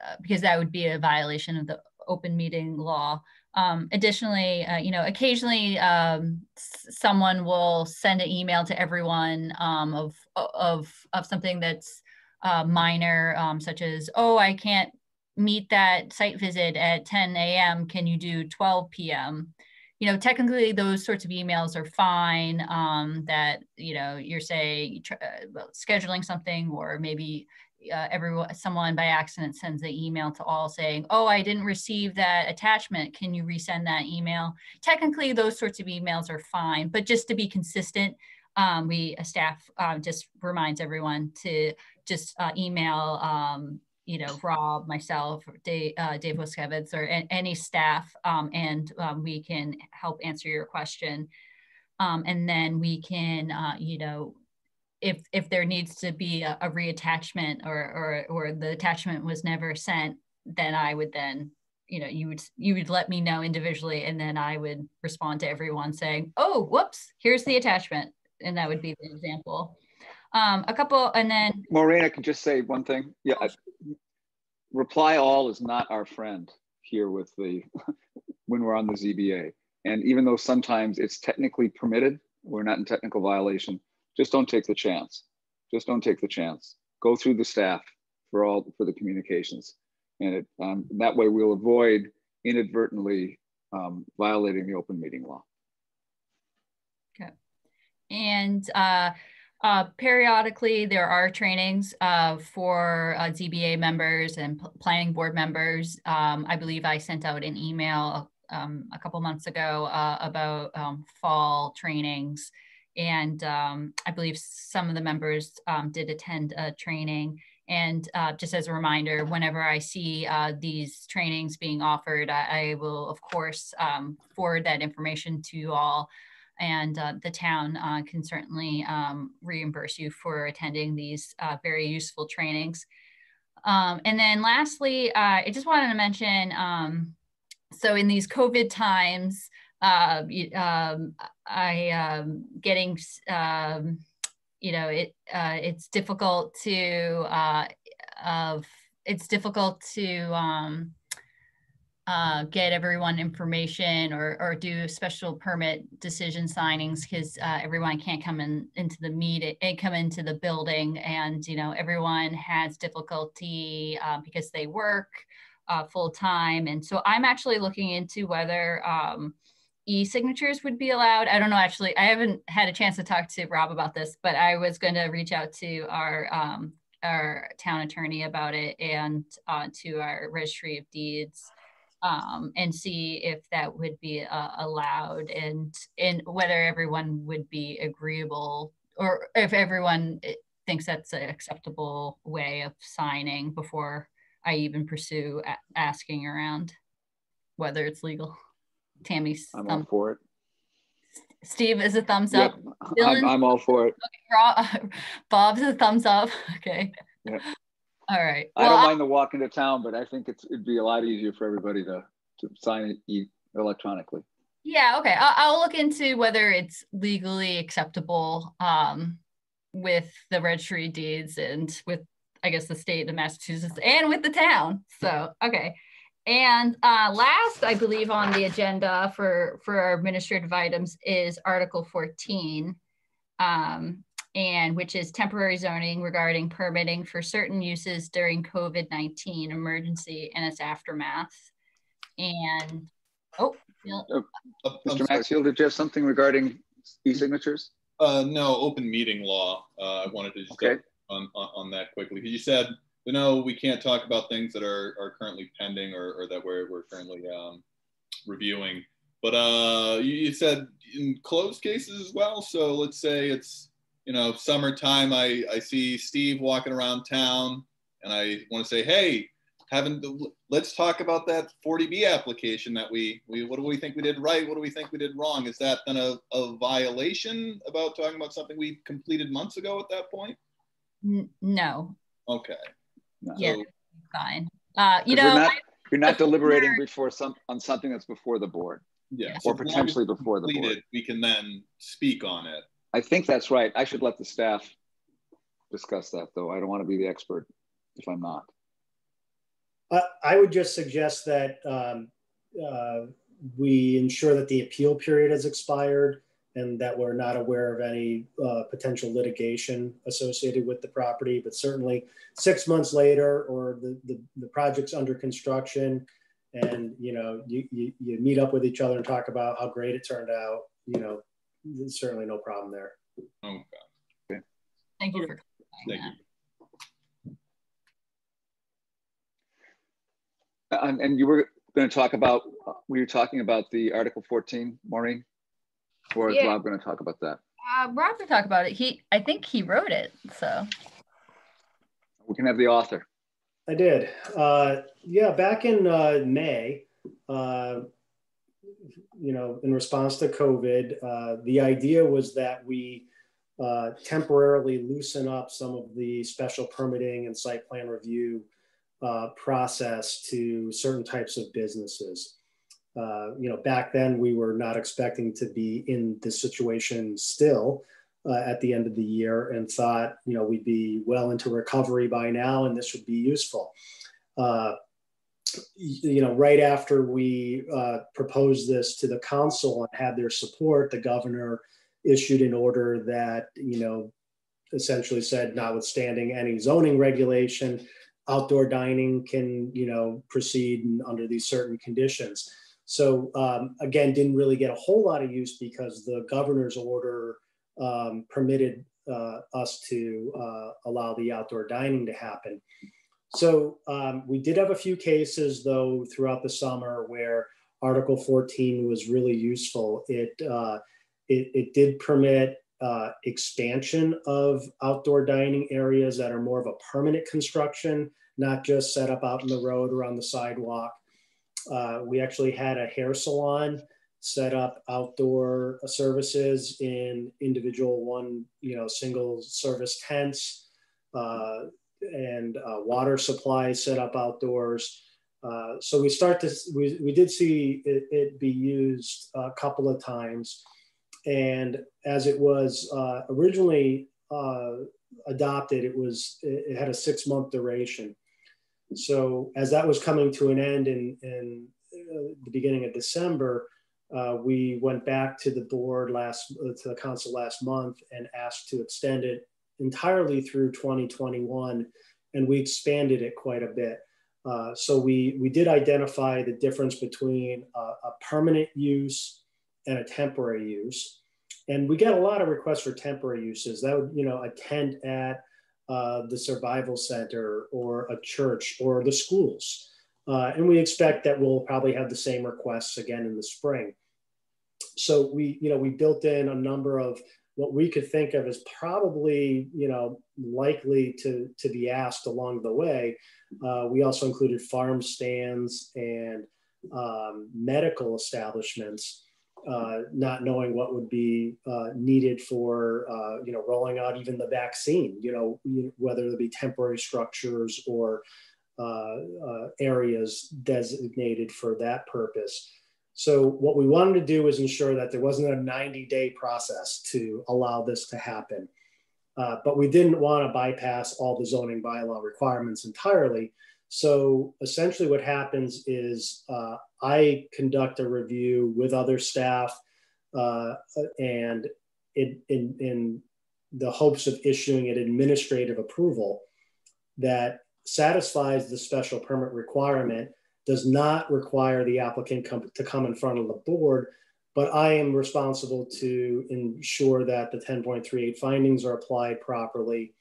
uh, because that would be a violation of the open meeting law um, additionally, uh, you know, occasionally um, someone will send an email to everyone um, of, of, of something that's uh, minor, um, such as, oh, I can't meet that site visit at 10 a.m. Can you do 12 p.m.? You know, technically those sorts of emails are fine. Um, that you know, you're saying uh, scheduling something, or maybe uh, everyone, someone by accident sends an email to all saying, "Oh, I didn't receive that attachment. Can you resend that email?" Technically, those sorts of emails are fine, but just to be consistent, um, we staff uh, just reminds everyone to just uh, email, um, you know, Rob, myself, Dave, uh, Dave Wiskevitz, or any staff, um, and um, we can help answer your question. Um, and then we can, uh, you know, if if there needs to be a, a reattachment or, or or the attachment was never sent, then I would then you know you would you would let me know individually and then i would respond to everyone saying oh whoops here's the attachment and that would be the example. Um a couple and then maureen i can just say one thing. Yeah I, reply all is not our friend here with the when we're on the zba and even though sometimes it's technically permitted we're not in technical violation just don't take the chance. Just don't take the chance. Go through the staff for all for the communications, and it, um, that way we'll avoid inadvertently um, violating the open meeting law. Okay, and. Uh, uh, periodically, there are trainings uh, for uh, ZBA members and planning board members. Um, I believe I sent out an email um, a couple months ago uh, about um, fall trainings and um, I believe some of the members um, did attend a training. And uh, just as a reminder, whenever I see uh, these trainings being offered, I, I will, of course, um, forward that information to you all. And uh, the town uh, can certainly um, reimburse you for attending these uh, very useful trainings. Um, and then lastly, uh, I just wanted to mention, um, so in these COVID times, uh, um, I um, getting um, you know it uh, it's difficult to uh, of it's difficult to um, uh, get everyone information or, or do special permit decision signings because uh, everyone can't come in into the meeting and come into the building. And you know everyone has difficulty uh, because they work uh, full time. And so I'm actually looking into whether um, e-signatures would be allowed. I don't know, actually, I haven't had a chance to talk to Rob about this, but I was going to reach out to our um, our town attorney about it and uh, to our registry of deeds um, and see if that would be uh, allowed and and whether everyone would be agreeable or if everyone eh, thinks that's an acceptable way of signing before I even pursue asking around whether it's legal. Tammy's I'm all for it. Steve is a thumbs up. I'm, I'm, all for it. Okay, Bob's a thumbs up. Okay. Yep. All right. I don't mind the walk into town, but I think it's it'd be a lot easier for everybody to, to sign it electronically. Yeah. Okay. I'll, I'll look into whether it's legally acceptable um, with the registry deeds and with I guess the state of Massachusetts and with the town. So okay. And uh, last, I believe, on the agenda for, for our administrative items is Article 14, um, and which is temporary zoning regarding permitting for certain uses during COVID-19 emergency and its aftermath. And, oh, Phil. Uh, Mr. Maxfield, did you have something regarding e-signatures? Uh, no, open meeting law. Uh, I wanted to just okay. on, on, on that quickly. You said but no, we can't talk about things that are, are currently pending or, or that we're, we're currently um, reviewing. But uh, you, you, said in closed cases as well. So let's say it's, you know, summertime, I, I see Steve walking around town and I want to say, hey, haven't, let's talk about that 40B application that we, we, what do we think we did right? What do we think we did wrong? Is that then a, a violation about talking about something we completed months ago at that point? No. Okay. No. Yeah, fine. Uh, you know, you're not, you're not deliberating before some on something that's before the board. Yeah, or potentially before the board. We can then speak on it. I think that's right. I should let the staff discuss that, though. I don't want to be the expert if I'm not. Uh, I would just suggest that um, uh, we ensure that the appeal period has expired and that we're not aware of any uh, potential litigation associated with the property. But certainly, six months later, or the, the, the project's under construction, and you know you, you, you meet up with each other and talk about how great it turned out. You know, there's certainly no problem there. Okay. okay. Thank you for Thank that. Uh, you. And you were going to talk about, we were talking about the Article 14, Maureen? Or is Yeah. Rob going to talk about that? Uh, Rob can talk about it. He, I think he wrote it. So We can have the author. I did. Uh, yeah, back in uh, May, uh, you know, in response to COVID, uh, the idea was that we uh, temporarily loosen up some of the special permitting and site plan review uh, process to certain types of businesses. Uh, you know, back then we were not expecting to be in this situation still uh, at the end of the year and thought, you know, we'd be well into recovery by now and this would be useful. Uh, you know, right after we uh, proposed this to the council and had their support, the governor issued an order that, you know, essentially said, notwithstanding any zoning regulation, outdoor dining can, you know, proceed under these certain conditions. So um, again, didn't really get a whole lot of use because the governor's order um, permitted uh, us to uh, allow the outdoor dining to happen. So um, we did have a few cases though throughout the summer where Article 14 was really useful. It uh, it, it, did permit uh, expansion of outdoor dining areas that are more of a permanent construction, not just set up out in the road or on the sidewalk. Uh, we actually had a hair salon set up outdoor services in individual one, you know, single service tents uh, and uh, water supply set up outdoors. Uh, so we start to, we, we did see it, it, be used a couple of times. And as it was uh, originally uh, adopted, it was, it had a six month duration. So as that was coming to an end in, in the beginning of December, uh, we went back to the board last uh, to the council last month and asked to extend it entirely through 2021 and we expanded it quite a bit. Uh, so we we did identify the difference between a, a, permanent use and a temporary use. And we got a lot of requests for temporary uses. That would you know a tent at uh, the survival center or a church or the schools uh, and we expect that we'll probably have the same requests again in the spring. So we, you know, we built in a number of what we could think of as probably, you know, likely to, to be asked along the way. Uh, we also included farm stands and um, medical establishments, uh, not knowing what would be uh, needed for, uh, you know, rolling out even the vaccine, you know, whether it be temporary structures or uh, uh, areas designated for that purpose. So what we wanted to do was ensure that there wasn't a 90 day process to allow this to happen. Uh, but we didn't want to bypass all the zoning bylaw requirements entirely. So essentially what happens is uh, I conduct a review with other staff uh, and in, in, in the hopes of issuing an administrative approval that satisfies the special permit requirement, does not require the applicant come, to come in front of the board, but I am responsible to ensure that the 10.38 findings are applied properly.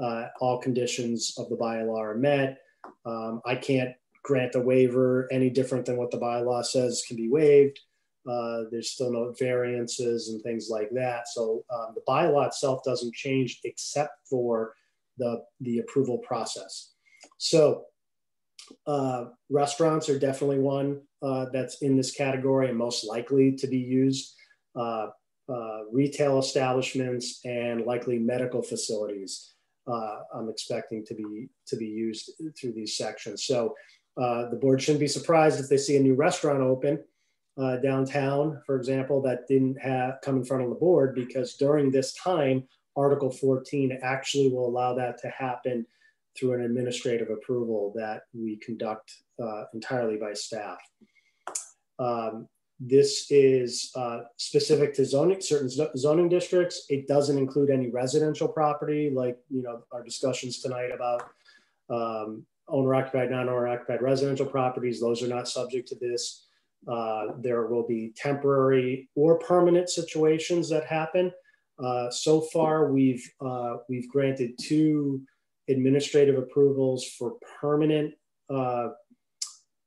Uh, all conditions of the bylaw are met. Um, I can't grant a waiver any different than what the bylaw says can be waived. Uh, there's still no variances and things like that. So um, the bylaw itself doesn't change except for the, the approval process. So uh, restaurants are definitely one uh, that's in this category and most likely to be used. Uh, uh retail establishments and likely medical facilities. Uh, I'm expecting to be to be used through these sections. So uh, the board shouldn't be surprised if they see a new restaurant open downtown, for example, that didn't have come in front of the board because during this time, Article 14 actually will allow that to happen through an administrative approval that we conduct uh, entirely by staff. Um, this is uh, specific to zoning, certain zoning districts. It doesn't include any residential property, like you know our discussions tonight about um, owner-occupied, non-owner-occupied residential properties. Those are not subject to this. Uh, there will be temporary or permanent situations that happen. Uh, so far, we've uh, we've granted two administrative approvals for permanent uh,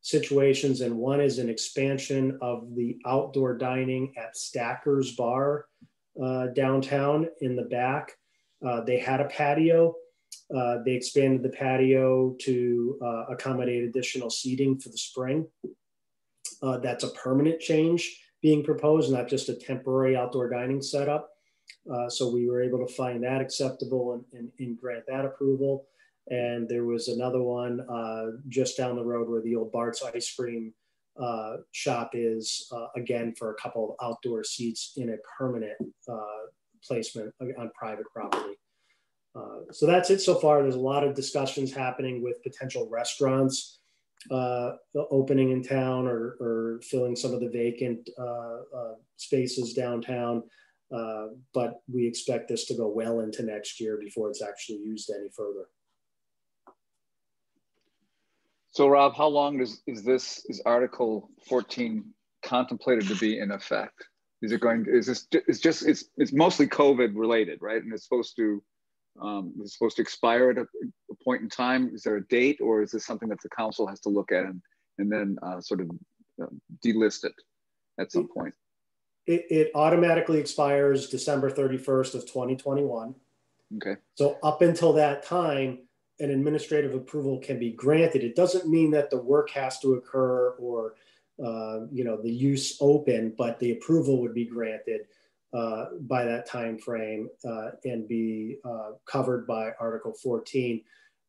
situations, and one is an expansion of the outdoor dining at Stackers Bar uh, downtown in the back. Uh, they had a patio. Uh, they expanded the patio to uh, accommodate additional seating for the spring. Uh, that's a permanent change being proposed, not just a temporary outdoor dining setup. Uh, so we were able to find that acceptable and, and, and, grant that approval. And there was another one uh, just down the road where the old Bart's ice cream uh, shop is, uh, again, for a couple of outdoor seats in a permanent uh, placement on private property. Uh, so that's it so far. There's a lot of discussions happening with potential restaurants uh, opening in town or, or, filling some of the vacant spaces downtown. But we expect this to go well into next year before it's actually used any further. So Rob, how long is, is this, is Article 14 contemplated to be in effect? Is it going, is this, it's just, it's, it's mostly COVID related, right? And it's supposed to um, is supposed to expire at a, a, point in time? Is there a date, or is this something that the council has to look at and, and then uh, sort of uh, delist it at some point? It, it automatically expires December 31st of 2021. Okay. So up until that time, an administrative approval can be granted. It doesn't mean that the work has to occur or uh, you know the use open, but the approval would be granted uh, by that time frame uh, and be uh, covered by Article 14.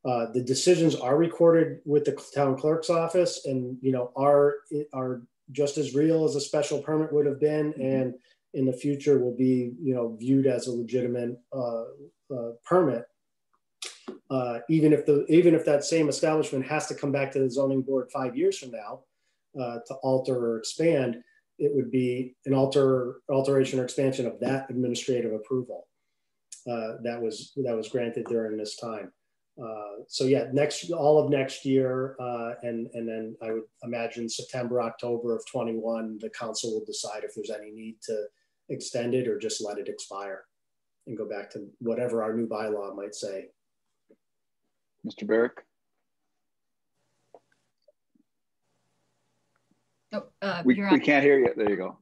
Uh, the decisions are recorded with the town clerk's office, and you know are are just as real as a special permit would have been, mm-hmm. and in the future will be you know viewed as a legitimate uh, even if the even if that same establishment has to come back to the zoning board five years from now to alter or expand, it would be an alter alteration or expansion of that administrative approval uh, that was that was granted during this time. Uh, so yeah, next all of next year, uh, and and then I would imagine September, October of 21, the council will decide if there's any need to extend it or just let it expire and go back to whatever our new bylaw might say. Mr. Barrick. Oh, uh, we, we can't hear you. There you go.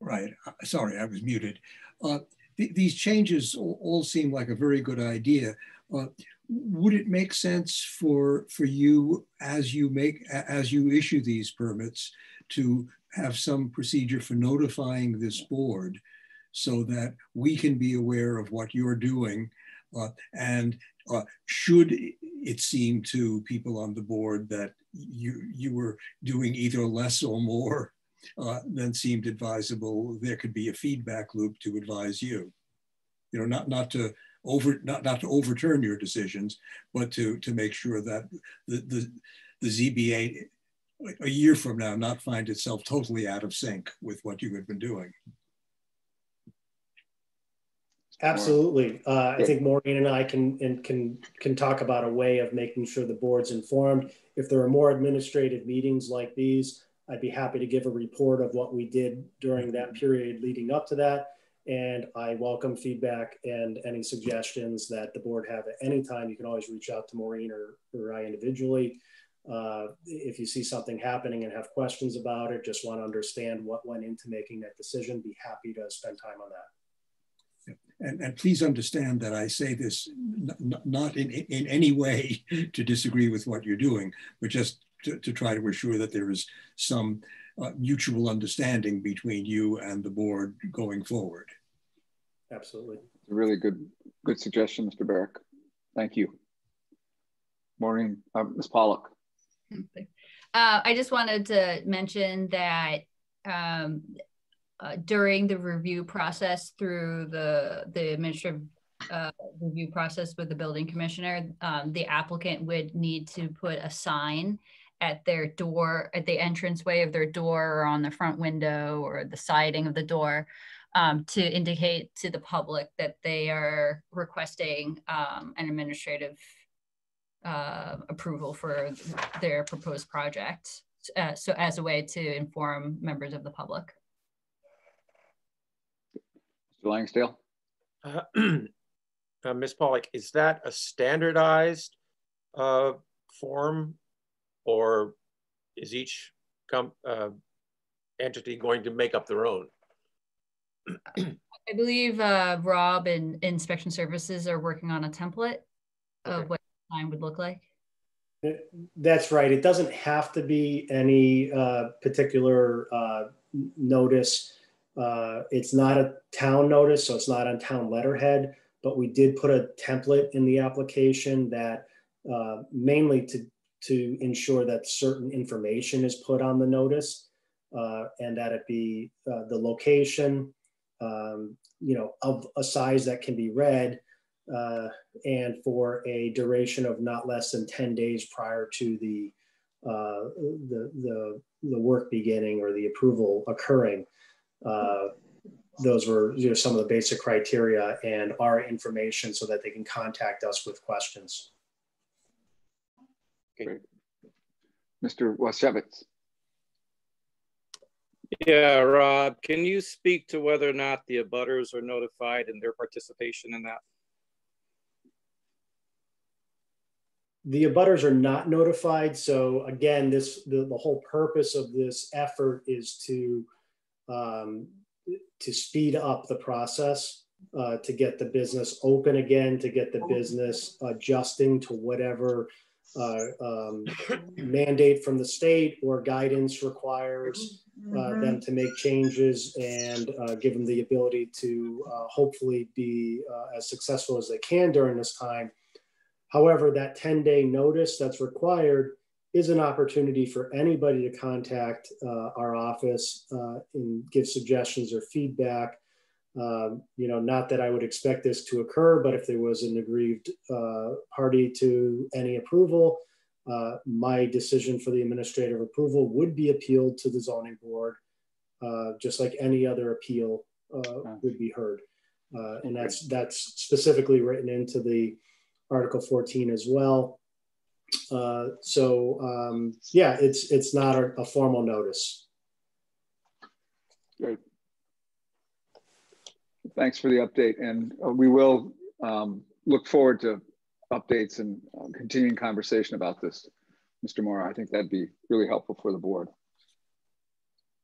Right. Uh, sorry, I was muted. Uh, th these changes all, all, seem like a very good idea. Uh, would it make sense for for you as you make as you issue these permits to have some procedure for notifying this board so that we can be aware of what you're doing uh, and uh, should it seem to people on the board that you you were doing either less or more uh, than seemed advisable, there could be a feedback loop to advise you. You know, not not to over not not to overturn your decisions, but to to make sure that the the, the ZBA a year from now not find itself totally out of sync with what you have been doing. Absolutely. Uh, I think Maureen and I can and can can talk about a way of making sure the board's informed. If there are more administrative meetings like these, I'd be happy to give a report of what we did during that period leading up to that. And I welcome feedback and any suggestions that the board have at any time. You can always reach out to Maureen or, or I individually. Uh, if you see something happening and have questions about it, just want to understand what went into making that decision, be happy to spend time on that and, and please understand that I say this not in, in any way to disagree with what you're doing, but just to, to try to assure that there is some uh, mutual understanding between you and the board going forward. Absolutely. A really good, good suggestion, Mr. Barrick. Thank you. Maureen, uh, Ms. Pollock. Uh, I just wanted to mention that um, uh, during the review process through the, the administrative uh, review process with the building commissioner, um, the applicant would need to put a sign at their door, at the entranceway of their door or on the front window or the siding of the door um, to indicate to the public that they are requesting um, an administrative uh, approval for their proposed project. Uh, so as a way to inform members of the public. Mr. Langsdale? Uh, uh, Ms. Pollock, is that a standardized uh, form or is each com uh, entity going to make up their own? I believe uh, Rob and Inspection Services are working on a template okay. of what time would look like. That's right. It doesn't have to be any uh, particular uh, notice. Uh, it's not a town notice, so it's not on town letterhead, but we did put a template in the application that uh, mainly to, to ensure that certain information is put on the notice uh, and that it be uh, the location, um, you know, of a size that can be read, uh, and for a duration of not less than 10 days prior to the, uh, the, the, the, work beginning or the approval occurring. Uh, those were you know, some of the basic criteria and our information so that they can contact us with questions. Great. Mr. Washevitz. Yeah, Rob, can you speak to whether or not the abutters are notified and their participation in that? The abutters are not notified. So again, this the, the whole purpose of this effort is to um, to speed up the process, uh, to get the business open again, to get the business adjusting to whatever uh, um, mandate from the state or guidance requires uh, mm-hmm. them to make changes and uh, give them the ability to uh, hopefully be uh, as successful as they can during this time. However, that 10 day notice that's required is an opportunity for anybody to contact uh, our office and give suggestions or feedback. Um, you know, not that I would expect this to occur, but if there was an aggrieved party to any approval, uh, my decision for the administrative approval would be appealed to the zoning board, uh, just like any other appeal uh, would be heard. Uh, and that's that's specifically written into the Article 14 as well. Uh, so um, yeah, it's it's not a, a formal notice. Great. Thanks for the update, and we will um, look forward to updates and uh, continuing conversation about this, Mr. Morra. I think that'd be really helpful for the board.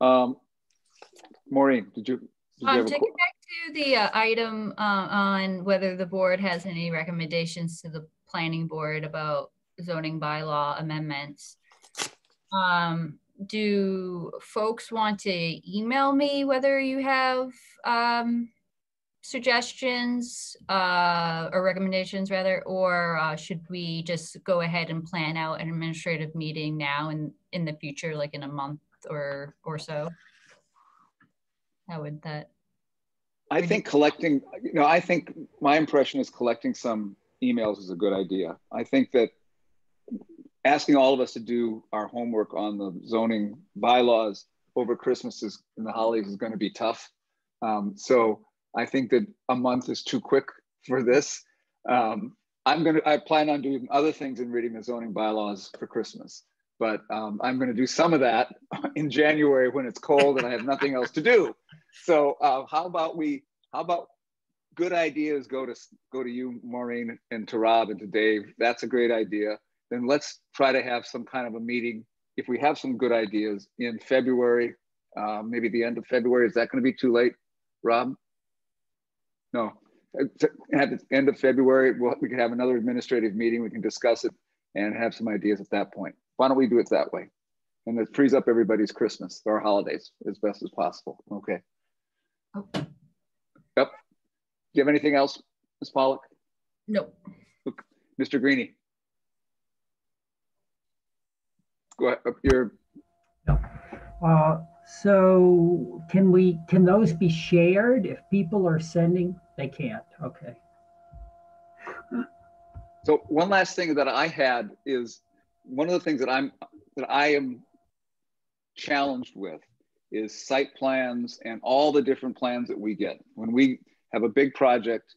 Um, Maureen, did you? Did um, you taking back to the uh, item uh, on whether the board has any recommendations to the planning board about zoning bylaw amendments. Um, do folks want to email me whether you have um, suggestions uh, or recommendations rather, or uh, should we just go ahead and plan out an administrative meeting now and in the future, like in a month or or so? How would that? I think collecting, you know, I think my impression is collecting some emails is a good idea. I think that asking all of us to do our homework on the zoning bylaws over Christmas is, and the holidays is going to be tough. Um, so I think that a month is too quick for this. Um, I'm gonna, I plan on doing other things in reading the zoning bylaws for Christmas, but um, I'm gonna do some of that in January when it's cold and I have nothing else to do. So uh, how about we, how about good ideas go to, go to you, Maureen, and to Rob and to Dave. That's a great idea. Then let's try to have some kind of a meeting. If we have some good ideas in February, uh, maybe the end of February, is that gonna be too late, Rob? No, at the end of February, we'll, we can have another administrative meeting. We can discuss it and have some ideas at that point. Why don't we do it that way? And it frees up everybody's Christmas or holidays as best as possible. Okay. Oh. Yep. Do you have anything else, Ms. Pollock? Nope. Mr. Greeny. Go ahead. You're. No. Uh, so can we, can those be shared if people are sending? They can't, okay. So one last thing that I had is one of the things that I'm, that I am challenged with is site plans and all the different plans that we get. When we have a big project,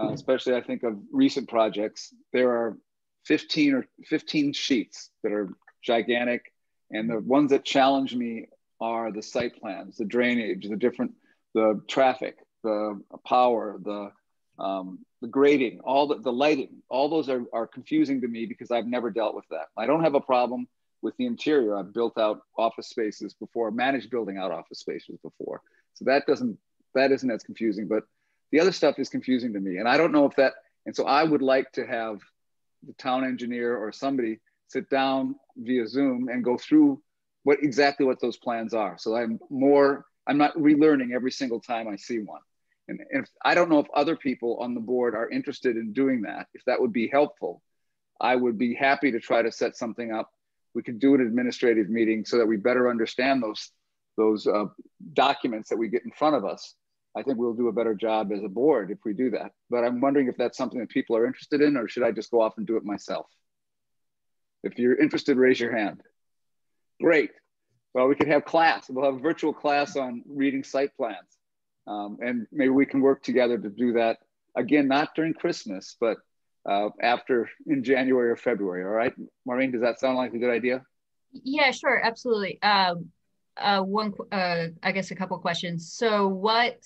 uh, especially I think of recent projects, there are 15 or 15 sheets that are gigantic. And the ones that challenge me are the site plans, the drainage, the different, the traffic, the power, the um, the grading, all the, the lighting, all those are, are confusing to me because I've never dealt with that. I don't have a problem with the interior. I've built out office spaces before, managed building out office spaces before. So that doesn't, that isn't as confusing, but the other stuff is confusing to me. And I don't know if that, and so I would like to have the town engineer or somebody sit down via Zoom and go through what exactly what those plans are. So I'm more, I'm not relearning every single time I see one. And if I don't know if other people on the board are interested in doing that, if that would be helpful, I would be happy to try to set something up. We could do an administrative meeting so that we better understand those those uh, documents that we get in front of us. I think we'll do a better job as a board if we do that. But I'm wondering if that's something that people are interested in, or should I just go off and do it myself? If you're interested, raise your hand. Great. Well, we could have class. We'll have a virtual class on reading site plans. Um, and maybe we can work together to do that again, not during Christmas, but uh, after in January or February. All right, Maureen, does that sound like a good idea? Yeah, sure, absolutely. Um, uh, one, uh, I guess a couple questions. So what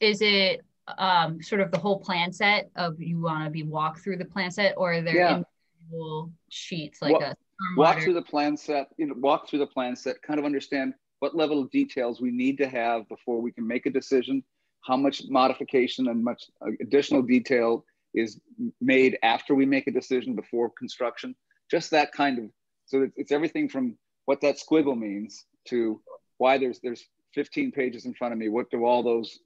is it, um, sort of the whole plan set of you want to be walk through the plan set or are there Yeah. Sheets like Walk- a walk through the plan set, you know, walk through the plan set, kind of understand what level of details we need to have before we can make a decision, how much modification and much uh, additional detail is made after we make a decision before construction. Just that kind of, so it's, it's everything from what that squiggle means to why there's there's 15 pages in front of me, what do all those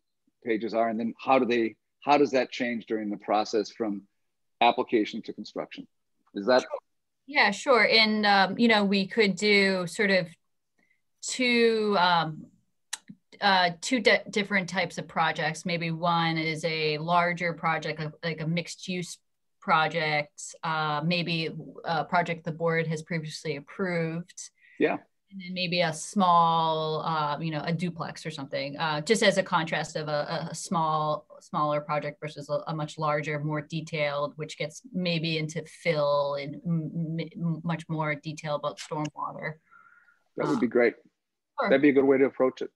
pages are, and then how do they, how does that change during the process from application to construction? Is that Yeah, sure. And, um, you know, we could do sort of two, um, uh, two di- different types of projects. Maybe one is a larger project, like- a mixed use project, uh, maybe a project the board has previously approved. Yeah. And then maybe a small, uh, you know, a duplex or something, uh, just as a contrast of a, a small, smaller project versus a, a much larger, more detailed, which gets maybe into fill and much more detail about stormwater. That would be great. Sure. That'd be a good way to approach it.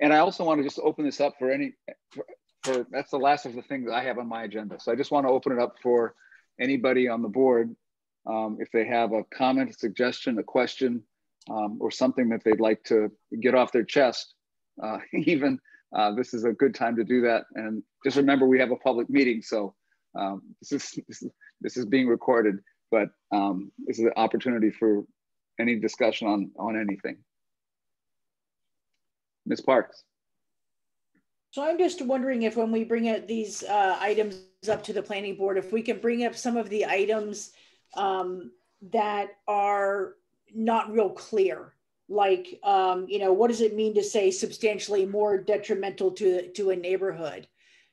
And I also want to just open this up for any, for, for that's the last of the things I have on my agenda. So I just want to open it up for anybody on the board. Um, if they have a comment, a suggestion, a question, um, or something that they'd like to get off their chest, uh, even uh, this is a good time to do that. And just remember, we have a public meeting, so um, this is this is this is being recorded, but um, this is an opportunity for any discussion on on anything. Ms. Parks. So I'm just wondering if when we bring these uh, items up to the planning board, if we can bring up some of the items um, that are not real clear. Like, um, you know, what does it mean to say substantially more detrimental to, to a neighborhood?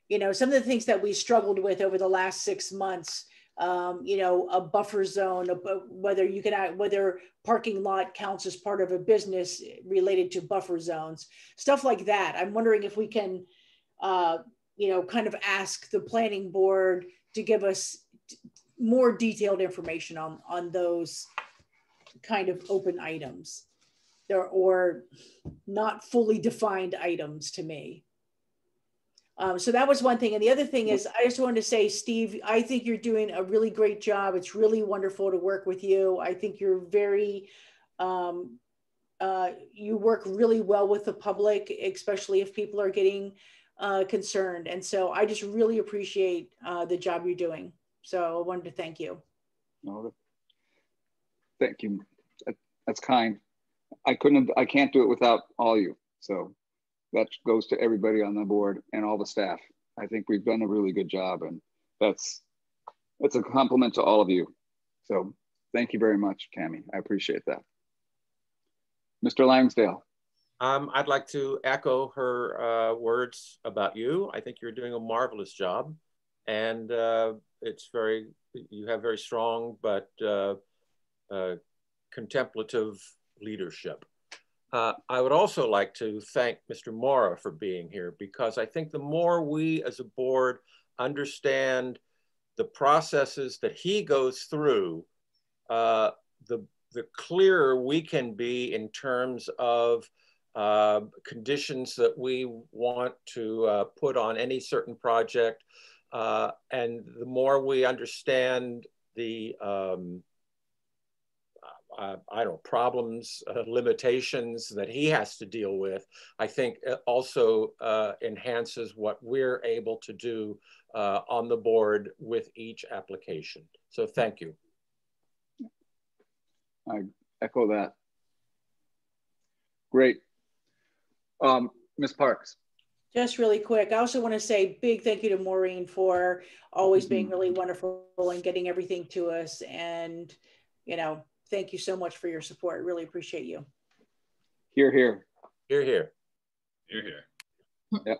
You know, some of the things that we struggled with over the last six months, um, you know, a buffer zone, whether you can, whether parking lot counts as part of a business related to buffer zones, stuff like that. I'm wondering if we can, uh, you know, kind of ask the planning board to give us more detailed information on, on those kind of open items. There or not fully defined items to me. Um, so that was one thing. And the other thing is, I just wanted to say, Steve, I think you're doing a really great job. It's really wonderful to work with you. I think you're very, um, uh, you work really well with the public, especially if people are getting uh, concerned. And so I just really appreciate uh, the job you're doing. So I wanted to thank you. No, thank you. That's kind. I couldn't, I can't do it without all you. So that goes to everybody on the board and all the staff. I think we've done a really good job and that's, that's a compliment to all of you. So thank you very much, Tammy. I appreciate that. Mr. Langsdale. Um, I'd like to echo her uh, words about you. I think you're doing a marvelous job, and uh, it's very you have very strong but uh, contemplative leadership. Uh, I would also like to thank Mr. Morra for being here because I think the more we as a board understand the processes that he goes through, uh, the the clearer we can be in terms of uh, conditions that we want to uh, put on any certain project. Uh, and the more we understand the, um, uh, I don't know, problems, uh, limitations that he has to deal with, I think also uh, enhances what we're able to do uh, on the board with each application. So thank you. I echo that. Great. Um, Ms. Parks. Just really quick, I also want to say big thank you to Maureen for always being really wonderful and getting everything to us. And, you know, thank you so much for your support. Really appreciate you. Here, here. Here, here. You're here. Yep.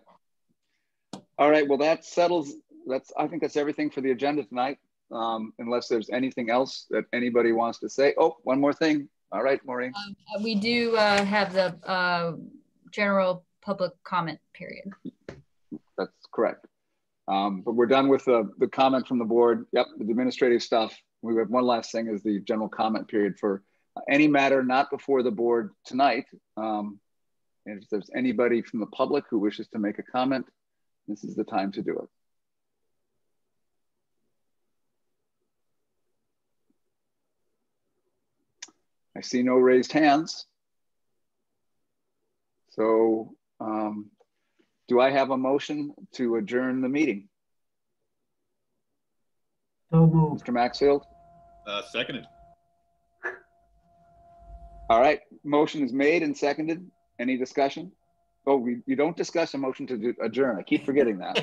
All right, well, that settles, that's, I think that's everything for the agenda tonight. Um, unless there's anything else that anybody wants to say. Oh, one more thing. All right, Maureen. Um, uh, We do uh, have the uh, general public comment period. That's correct. Um, but we're done with the, the comment from the board. Yep, the administrative stuff. We have one last thing is the general comment period for any matter not before the board tonight. Um, and if there's anybody from the public who wishes to make a comment, this is the time to do it. I see no raised hands. So um, do I have a motion to adjourn the meeting? So moved. Mr. Maxfield? Uh, seconded. All right, motion is made and seconded. Any discussion? Oh, we, you don't discuss a motion to do- adjourn. I keep forgetting that.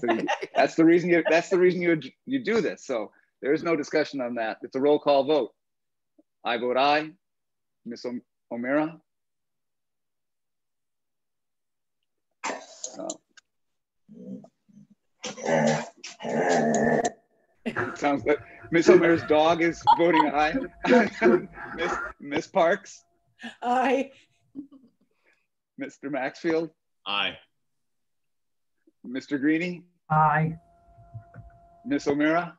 So you- That's the reason you, that's the reason you, you do this. So there is no discussion on that. It's a roll call vote. I vote aye. Ms. O'M- O'Meara? Uh, Sounds like Miss O'Meara's dog is voting aye. Miss, Miss Parks, Aye. Mr. Maxfield, Aye. Mr. Greeny, Aye. Miss O'Meara.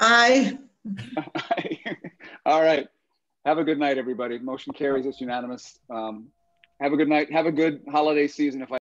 Aye. All right. Have a good night, everybody. Motion carries. It's unanimous. Um, have a good night. Have a good holiday season if I